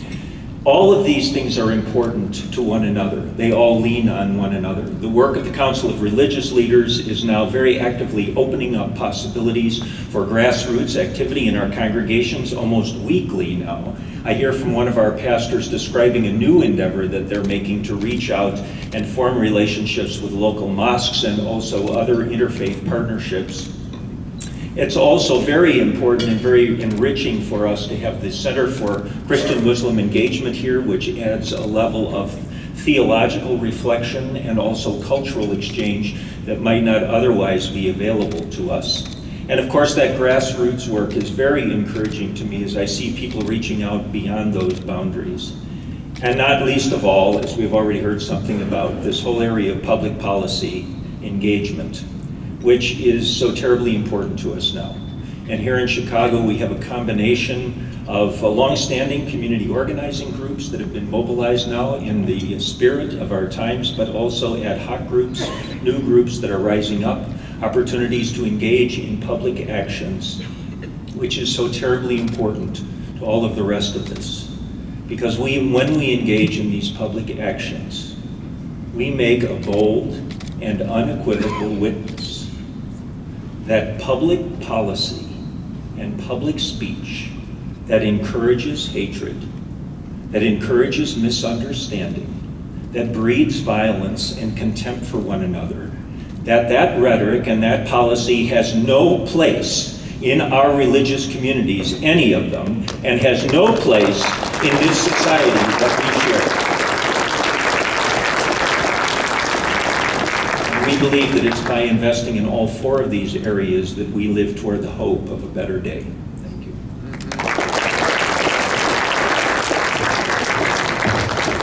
All of these things are important to one another. They all lean on one another. The work of the Council of Religious Leaders is now very actively opening up possibilities for grassroots activity in our congregations almost weekly now. I hear from one of our pastors describing a new endeavor that they're making to reach out and form relationships with local mosques and also other interfaith partnerships it's also very important and very enriching for us to have the Center for Christian Muslim Engagement here, which adds a level of theological reflection and also cultural exchange that might not otherwise be available to us. And of course, that grassroots work is very encouraging to me as I see people reaching out beyond those boundaries. And not least of all, as we've already heard something about, this whole area of public policy engagement which is so terribly important to us now. And here in Chicago, we have a combination of uh, long-standing community organizing groups that have been mobilized now in the spirit of our times, but also ad hoc groups, new groups that are rising up, opportunities to engage in public actions, which is so terribly important to all of the rest of this. Because we, when we engage in these public actions, we make a bold and unequivocal witness that public policy and public speech that encourages hatred, that encourages misunderstanding, that breeds violence and contempt for one another, that that rhetoric and that policy has no place in our religious communities, any of them, and has no place in this society that we share. we believe that it's by investing in all four of these areas that we live toward the hope of a better day. Thank you.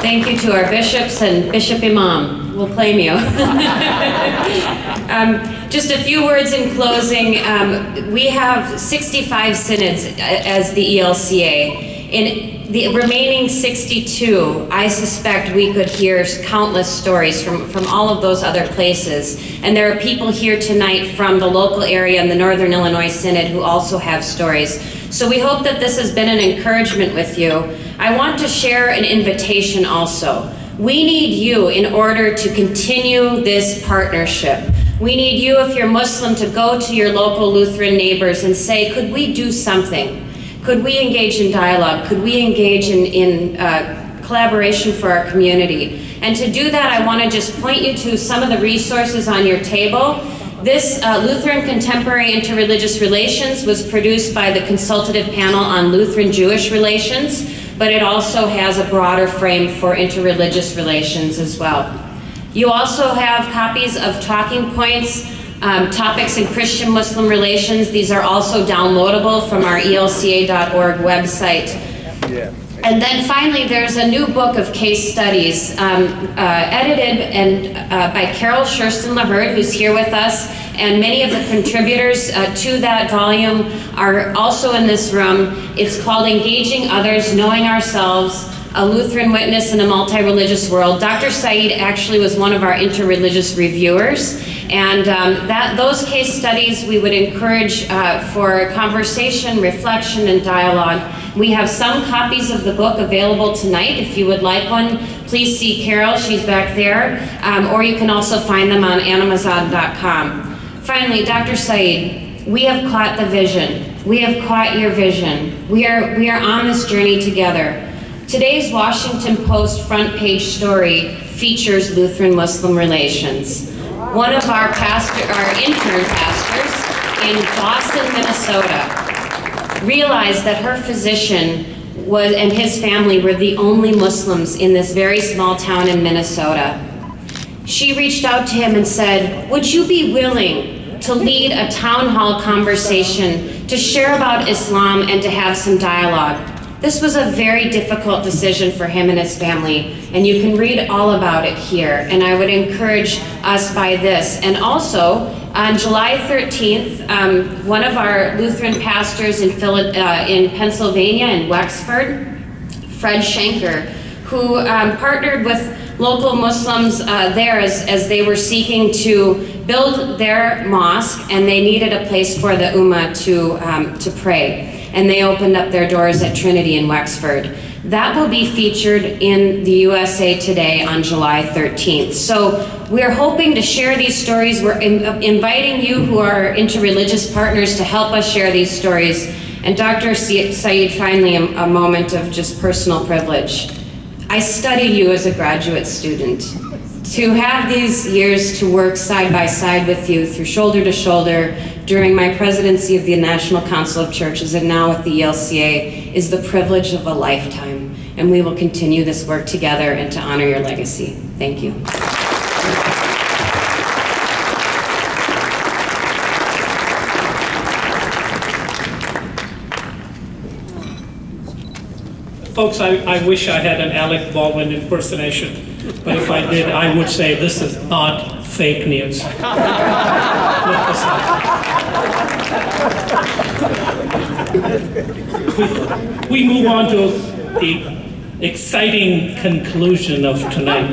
Thank you to our bishops and Bishop Imam. We'll claim you. um, just a few words in closing. Um, we have 65 synods as the ELCA. In the remaining 62, I suspect we could hear countless stories from, from all of those other places. And there are people here tonight from the local area in the Northern Illinois Synod who also have stories. So we hope that this has been an encouragement with you. I want to share an invitation also. We need you in order to continue this partnership. We need you, if you're Muslim, to go to your local Lutheran neighbors and say, could we do something? Could we engage in dialogue? Could we engage in, in uh, collaboration for our community? And to do that, I want to just point you to some of the resources on your table. This uh, Lutheran Contemporary Interreligious Relations was produced by the Consultative Panel on Lutheran Jewish Relations, but it also has a broader frame for interreligious relations as well. You also have copies of talking points um, topics in Christian Muslim relations. These are also downloadable from our elca.org website. Yeah. And then finally, there's a new book of case studies um, uh, edited and uh, by Carol Schersten LaHurd, who's here with us, and many of the contributors uh, to that volume are also in this room. It's called Engaging Others, Knowing Ourselves, a Lutheran witness in a multi-religious world. Dr. Syeed actually was one of our interreligious reviewers, and um, that those case studies we would encourage uh, for conversation, reflection, and dialogue. We have some copies of the book available tonight. If you would like one, please see Carol, she's back there, um, or you can also find them on Amazon.com. Finally, Dr. Syeed, we have caught the vision. We have caught your vision. We are, we are on this journey together. Today's Washington Post front page story features Lutheran Muslim relations. One of our pastor, our intern pastors in Boston, Minnesota, realized that her physician was, and his family were the only Muslims in this very small town in Minnesota. She reached out to him and said, would you be willing to lead a town hall conversation to share about Islam and to have some dialogue? This was a very difficult decision for him and his family, and you can read all about it here, and I would encourage us by this. And also, on July 13th, um, one of our Lutheran pastors in, uh, in Pennsylvania, in Wexford, Fred Schenker, who um, partnered with local Muslims uh, there as, as they were seeking to build their mosque and they needed a place for the Ummah to, um, to pray. And they opened up their doors at Trinity in Wexford. That will be featured in the USA Today on July 13th. So we're hoping to share these stories. We're in, uh, inviting you who are interreligious partners to help us share these stories. And Dr. Syeed, finally, a, a moment of just personal privilege. I studied you as a graduate student. To have these years to work side by side with you through shoulder to shoulder during my presidency of the National Council of Churches and now with the ELCA is the privilege of a lifetime. And we will continue this work together and to honor your legacy. Thank you. Folks, I, I wish I had an Alec Baldwin impersonation, but if I did, I would say this is not fake news. we, we move on to the exciting conclusion of tonight,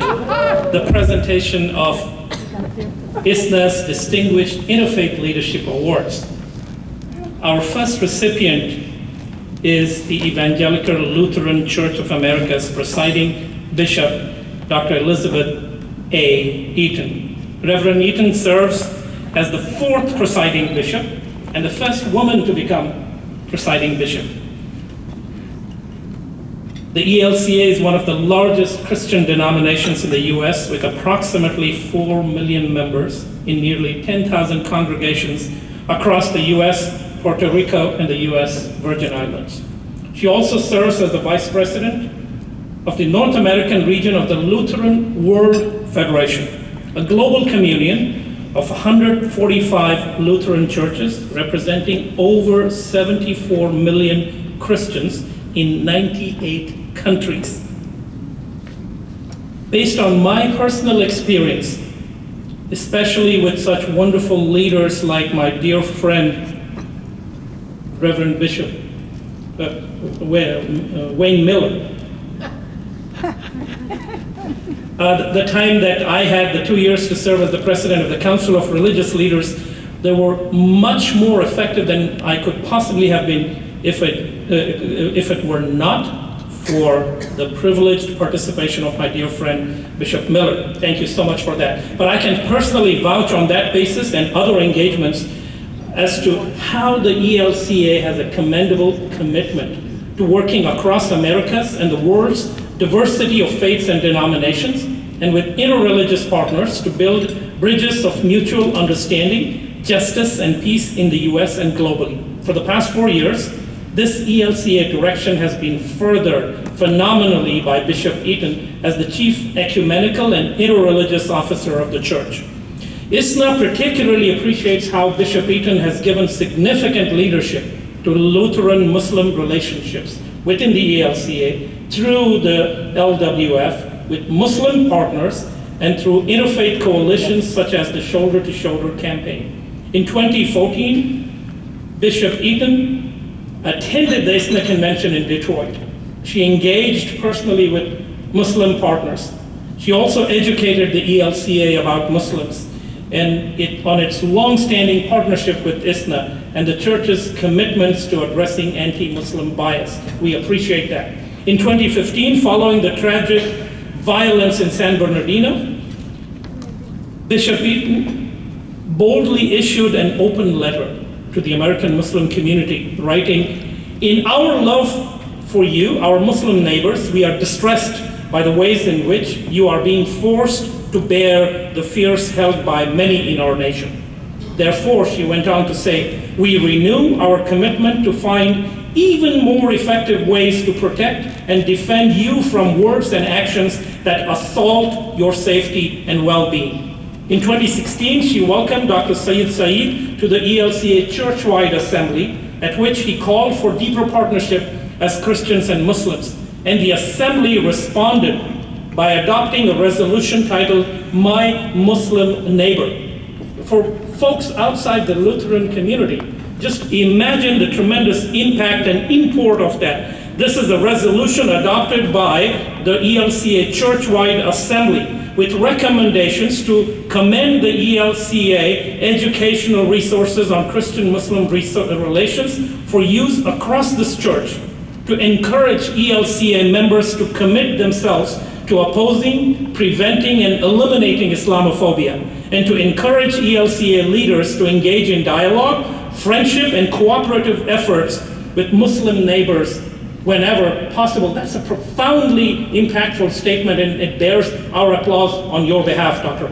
the presentation of ISNA's Distinguished Interfaith Leadership Awards. Our first recipient is the Evangelical Lutheran Church of America's presiding bishop, Dr. Elizabeth A. Eaton. Reverend Eaton serves as the fourth presiding bishop and the first woman to become presiding bishop. The ELCA is one of the largest Christian denominations in the US with approximately 4 million members in nearly 10,000 congregations across the US, Puerto Rico, and the US Virgin Islands. She also serves as the vice president of the North American region of the Lutheran World Federation, a global communion of 145 Lutheran churches representing over 74 million Christians in 98 countries. Based on my personal experience, especially with such wonderful leaders like my dear friend, Reverend Bishop uh, uh Wayne Miller, uh, the time that I had the two years to serve as the president of the Council of Religious Leaders, they were much more effective than I could possibly have been if it, uh, if it were not for the privileged participation of my dear friend Bishop Miller. Thank you so much for that. But I can personally vouch on that basis and other engagements as to how the ELCA has a commendable commitment to working across Americas and the world's diversity of faiths and denominations, and with interreligious partners to build bridges of mutual understanding, justice, and peace in the US and globally. For the past four years, this ELCA direction has been furthered phenomenally by Bishop Eaton as the chief ecumenical and interreligious officer of the church. ISNA particularly appreciates how Bishop Eaton has given significant leadership to Lutheran Muslim relationships within the ELCA through the LWF with Muslim partners and through interfaith coalitions such as the Shoulder to Shoulder campaign. In 2014, Bishop Eaton attended the ISNA convention in Detroit. She engaged personally with Muslim partners. She also educated the ELCA about Muslims and it, on its long-standing partnership with ISNA and the church's commitments to addressing anti-Muslim bias. We appreciate that. In 2015, following the tragic violence in San Bernardino, Bishop Eaton boldly issued an open letter to the American Muslim community, writing, In our love for you, our Muslim neighbors, we are distressed by the ways in which you are being forced to bear the fears held by many in our nation. Therefore, she went on to say, we renew our commitment to find even more effective ways to protect and defend you from words and actions that assault your safety and well-being. In 2016, she welcomed Dr. Sayyid Syeed to the ELCA church-wide assembly, at which he called for deeper partnership as Christians and Muslims. And the assembly responded by adopting a resolution titled, My Muslim Neighbor. For folks outside the Lutheran community, just imagine the tremendous impact and import of that. This is a resolution adopted by the ELCA Churchwide Assembly with recommendations to commend the ELCA educational resources on Christian-Muslim uh, relations for use across this church, to encourage ELCA members to commit themselves to opposing, preventing, and eliminating Islamophobia, and to encourage ELCA leaders to engage in dialogue, friendship, and cooperative efforts with Muslim neighbors whenever possible. That's a profoundly impactful statement, and it bears our applause on your behalf, Dr.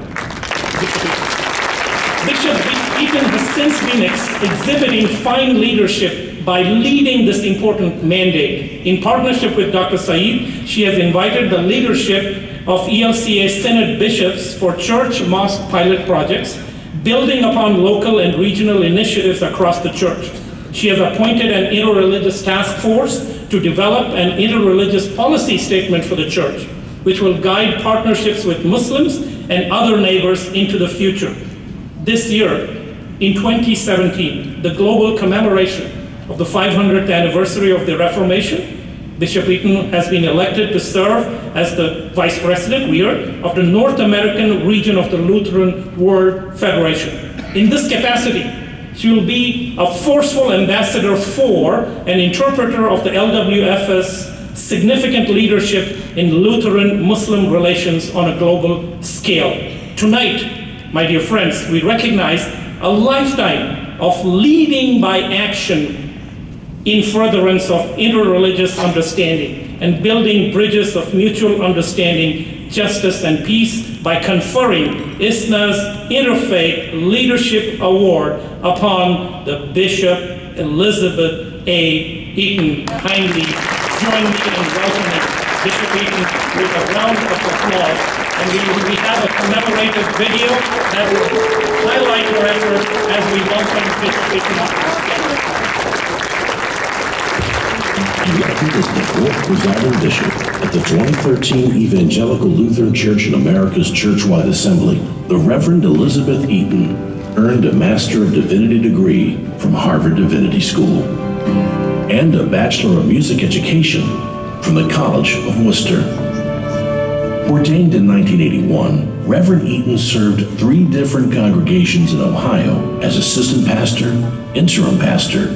Bishop Eaton has since been ex exhibiting fine leadership by leading this important mandate. In partnership with Dr. Syeed, she has invited the leadership of ELCA Synod bishops for church mosque pilot projects, building upon local and regional initiatives across the church. She has appointed an interreligious task force to develop an interreligious policy statement for the church, which will guide partnerships with Muslims and other neighbors into the future. This year, in 2017, the global commemoration of the 500th anniversary of the Reformation, Bishop Eaton has been elected to serve as the Vice President, we are, of the North American region of the Lutheran World Federation. In this capacity, she will be a forceful ambassador for and interpreter of the LWF's significant leadership in Lutheran Muslim relations on a global scale. Tonight, my dear friends, we recognize a lifetime of leading by action in furtherance of interreligious understanding and building bridges of mutual understanding, justice, and peace by conferring ISNA's Interfaith Leadership Award upon the Bishop Elizabeth A. Eaton. Kindly join me in welcoming Bishop Eaton with a round of applause. And we, we have a commemorative video that will highlight your efforts as we welcome Bishop Eaton to Elected as the fourth presiding bishop at the 2013 Evangelical Lutheran Church in America's Churchwide Assembly, the Reverend Elizabeth Eaton earned a Master of Divinity degree from Harvard Divinity School and a Bachelor of Music Education from the College of Wooster. Ordained in 1981, Reverend Eaton served three different congregations in Ohio as assistant pastor, interim pastor,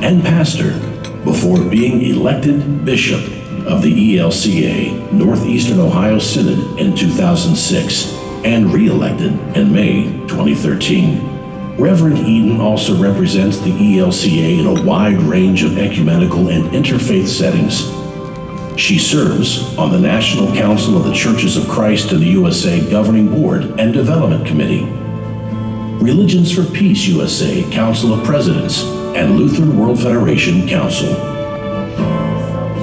and pastor before being elected bishop of the ELCA Northeastern Ohio Synod in 2006 and re-elected in May 2013. Reverend Eaton also represents the ELCA in a wide range of ecumenical and interfaith settings. She serves on the National Council of the Churches of Christ in the USA Governing Board and Development Committee, Religions for Peace USA Council of Presidents, and Lutheran World Federation Council.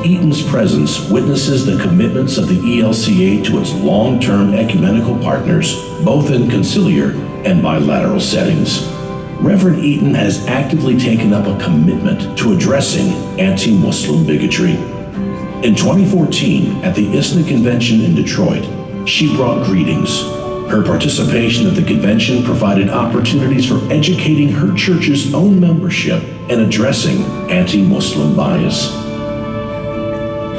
Eaton's presence witnesses the commitments of the ELCA to its long-term ecumenical partners, both in conciliar and bilateral settings. Reverend Eaton has actively taken up a commitment to addressing anti-Muslim bigotry. In 2014, at the ISNA convention in Detroit, she brought greetings. Her participation at the convention provided opportunities for educating her church's own membership and addressing anti-Muslim bias.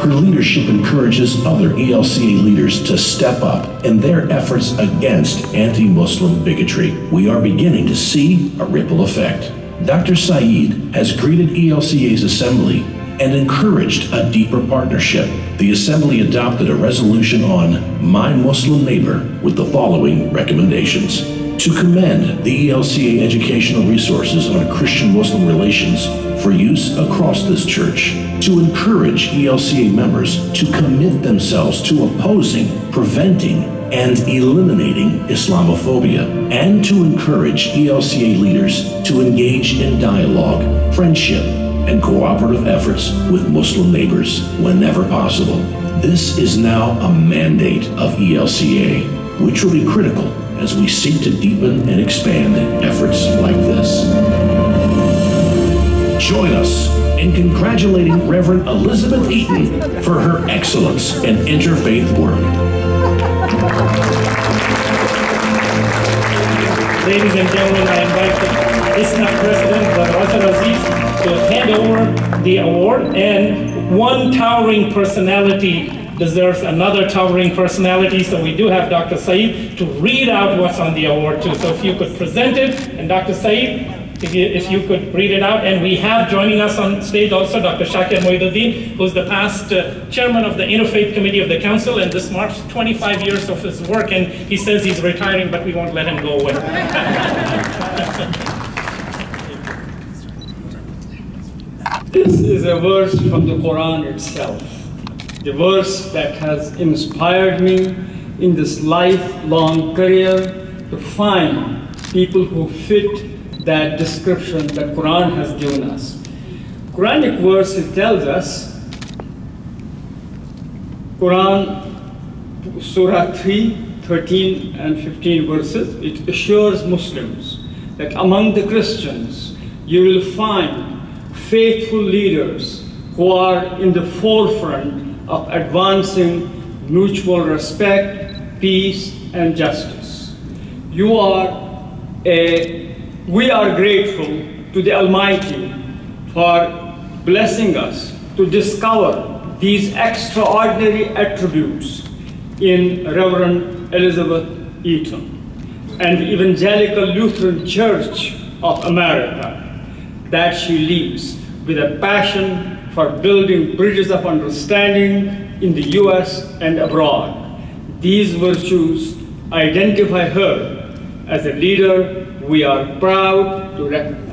Her leadership encourages other ELCA leaders to step up in their efforts against anti-Muslim bigotry. We are beginning to see a ripple effect. Dr. Syeed has greeted ELCA's assembly and encouraged a deeper partnership. The Assembly adopted a resolution on My Muslim Neighbor with the following recommendations. To commend the ELCA educational resources on Christian Muslim relations for use across this church to encourage ELCA members to commit themselves to opposing, preventing, and eliminating Islamophobia, and to encourage ELCA leaders to engage in dialogue, friendship, and cooperative efforts with Muslim neighbors whenever possible. This is now a mandate of ELCA, which will be critical as we seek to deepen and expand efforts like this. Join us in congratulating Reverend Elizabeth Eaton for her excellence in interfaith work. Ladies and gentlemen, I invite the President, Azeez, to hand over the award and one towering personality deserves another towering personality. So we do have Dr. Syeed to read out what's on the award too. So if you could present it, and Dr. Syeed, if you, if you could read it out. And we have joining us on stage also Dr. Shakir Moiduddin, who's the past uh, chairman of the Interfaith Committee of the Council, and this marks 25 years of his work. And he says he's retiring, but we won't let him go away. This is a verse from the Quran itself, the verse that has inspired me in this lifelong career to find people who fit that description that Quran has given us. Quranic verse it tells us, Quran Surah 3, 13 and 15 verses, it assures Muslims that among the Christians you will find faithful leaders who are in the forefront of advancing mutual respect, peace, and justice. You are a, we are grateful to the Almighty for blessing us to discover these extraordinary attributes in Reverend Elizabeth Eaton and the Evangelical Lutheran Church of America that she leads with a passion for building bridges of understanding in the US and abroad. These virtues identify her as a leader we are proud to recognize.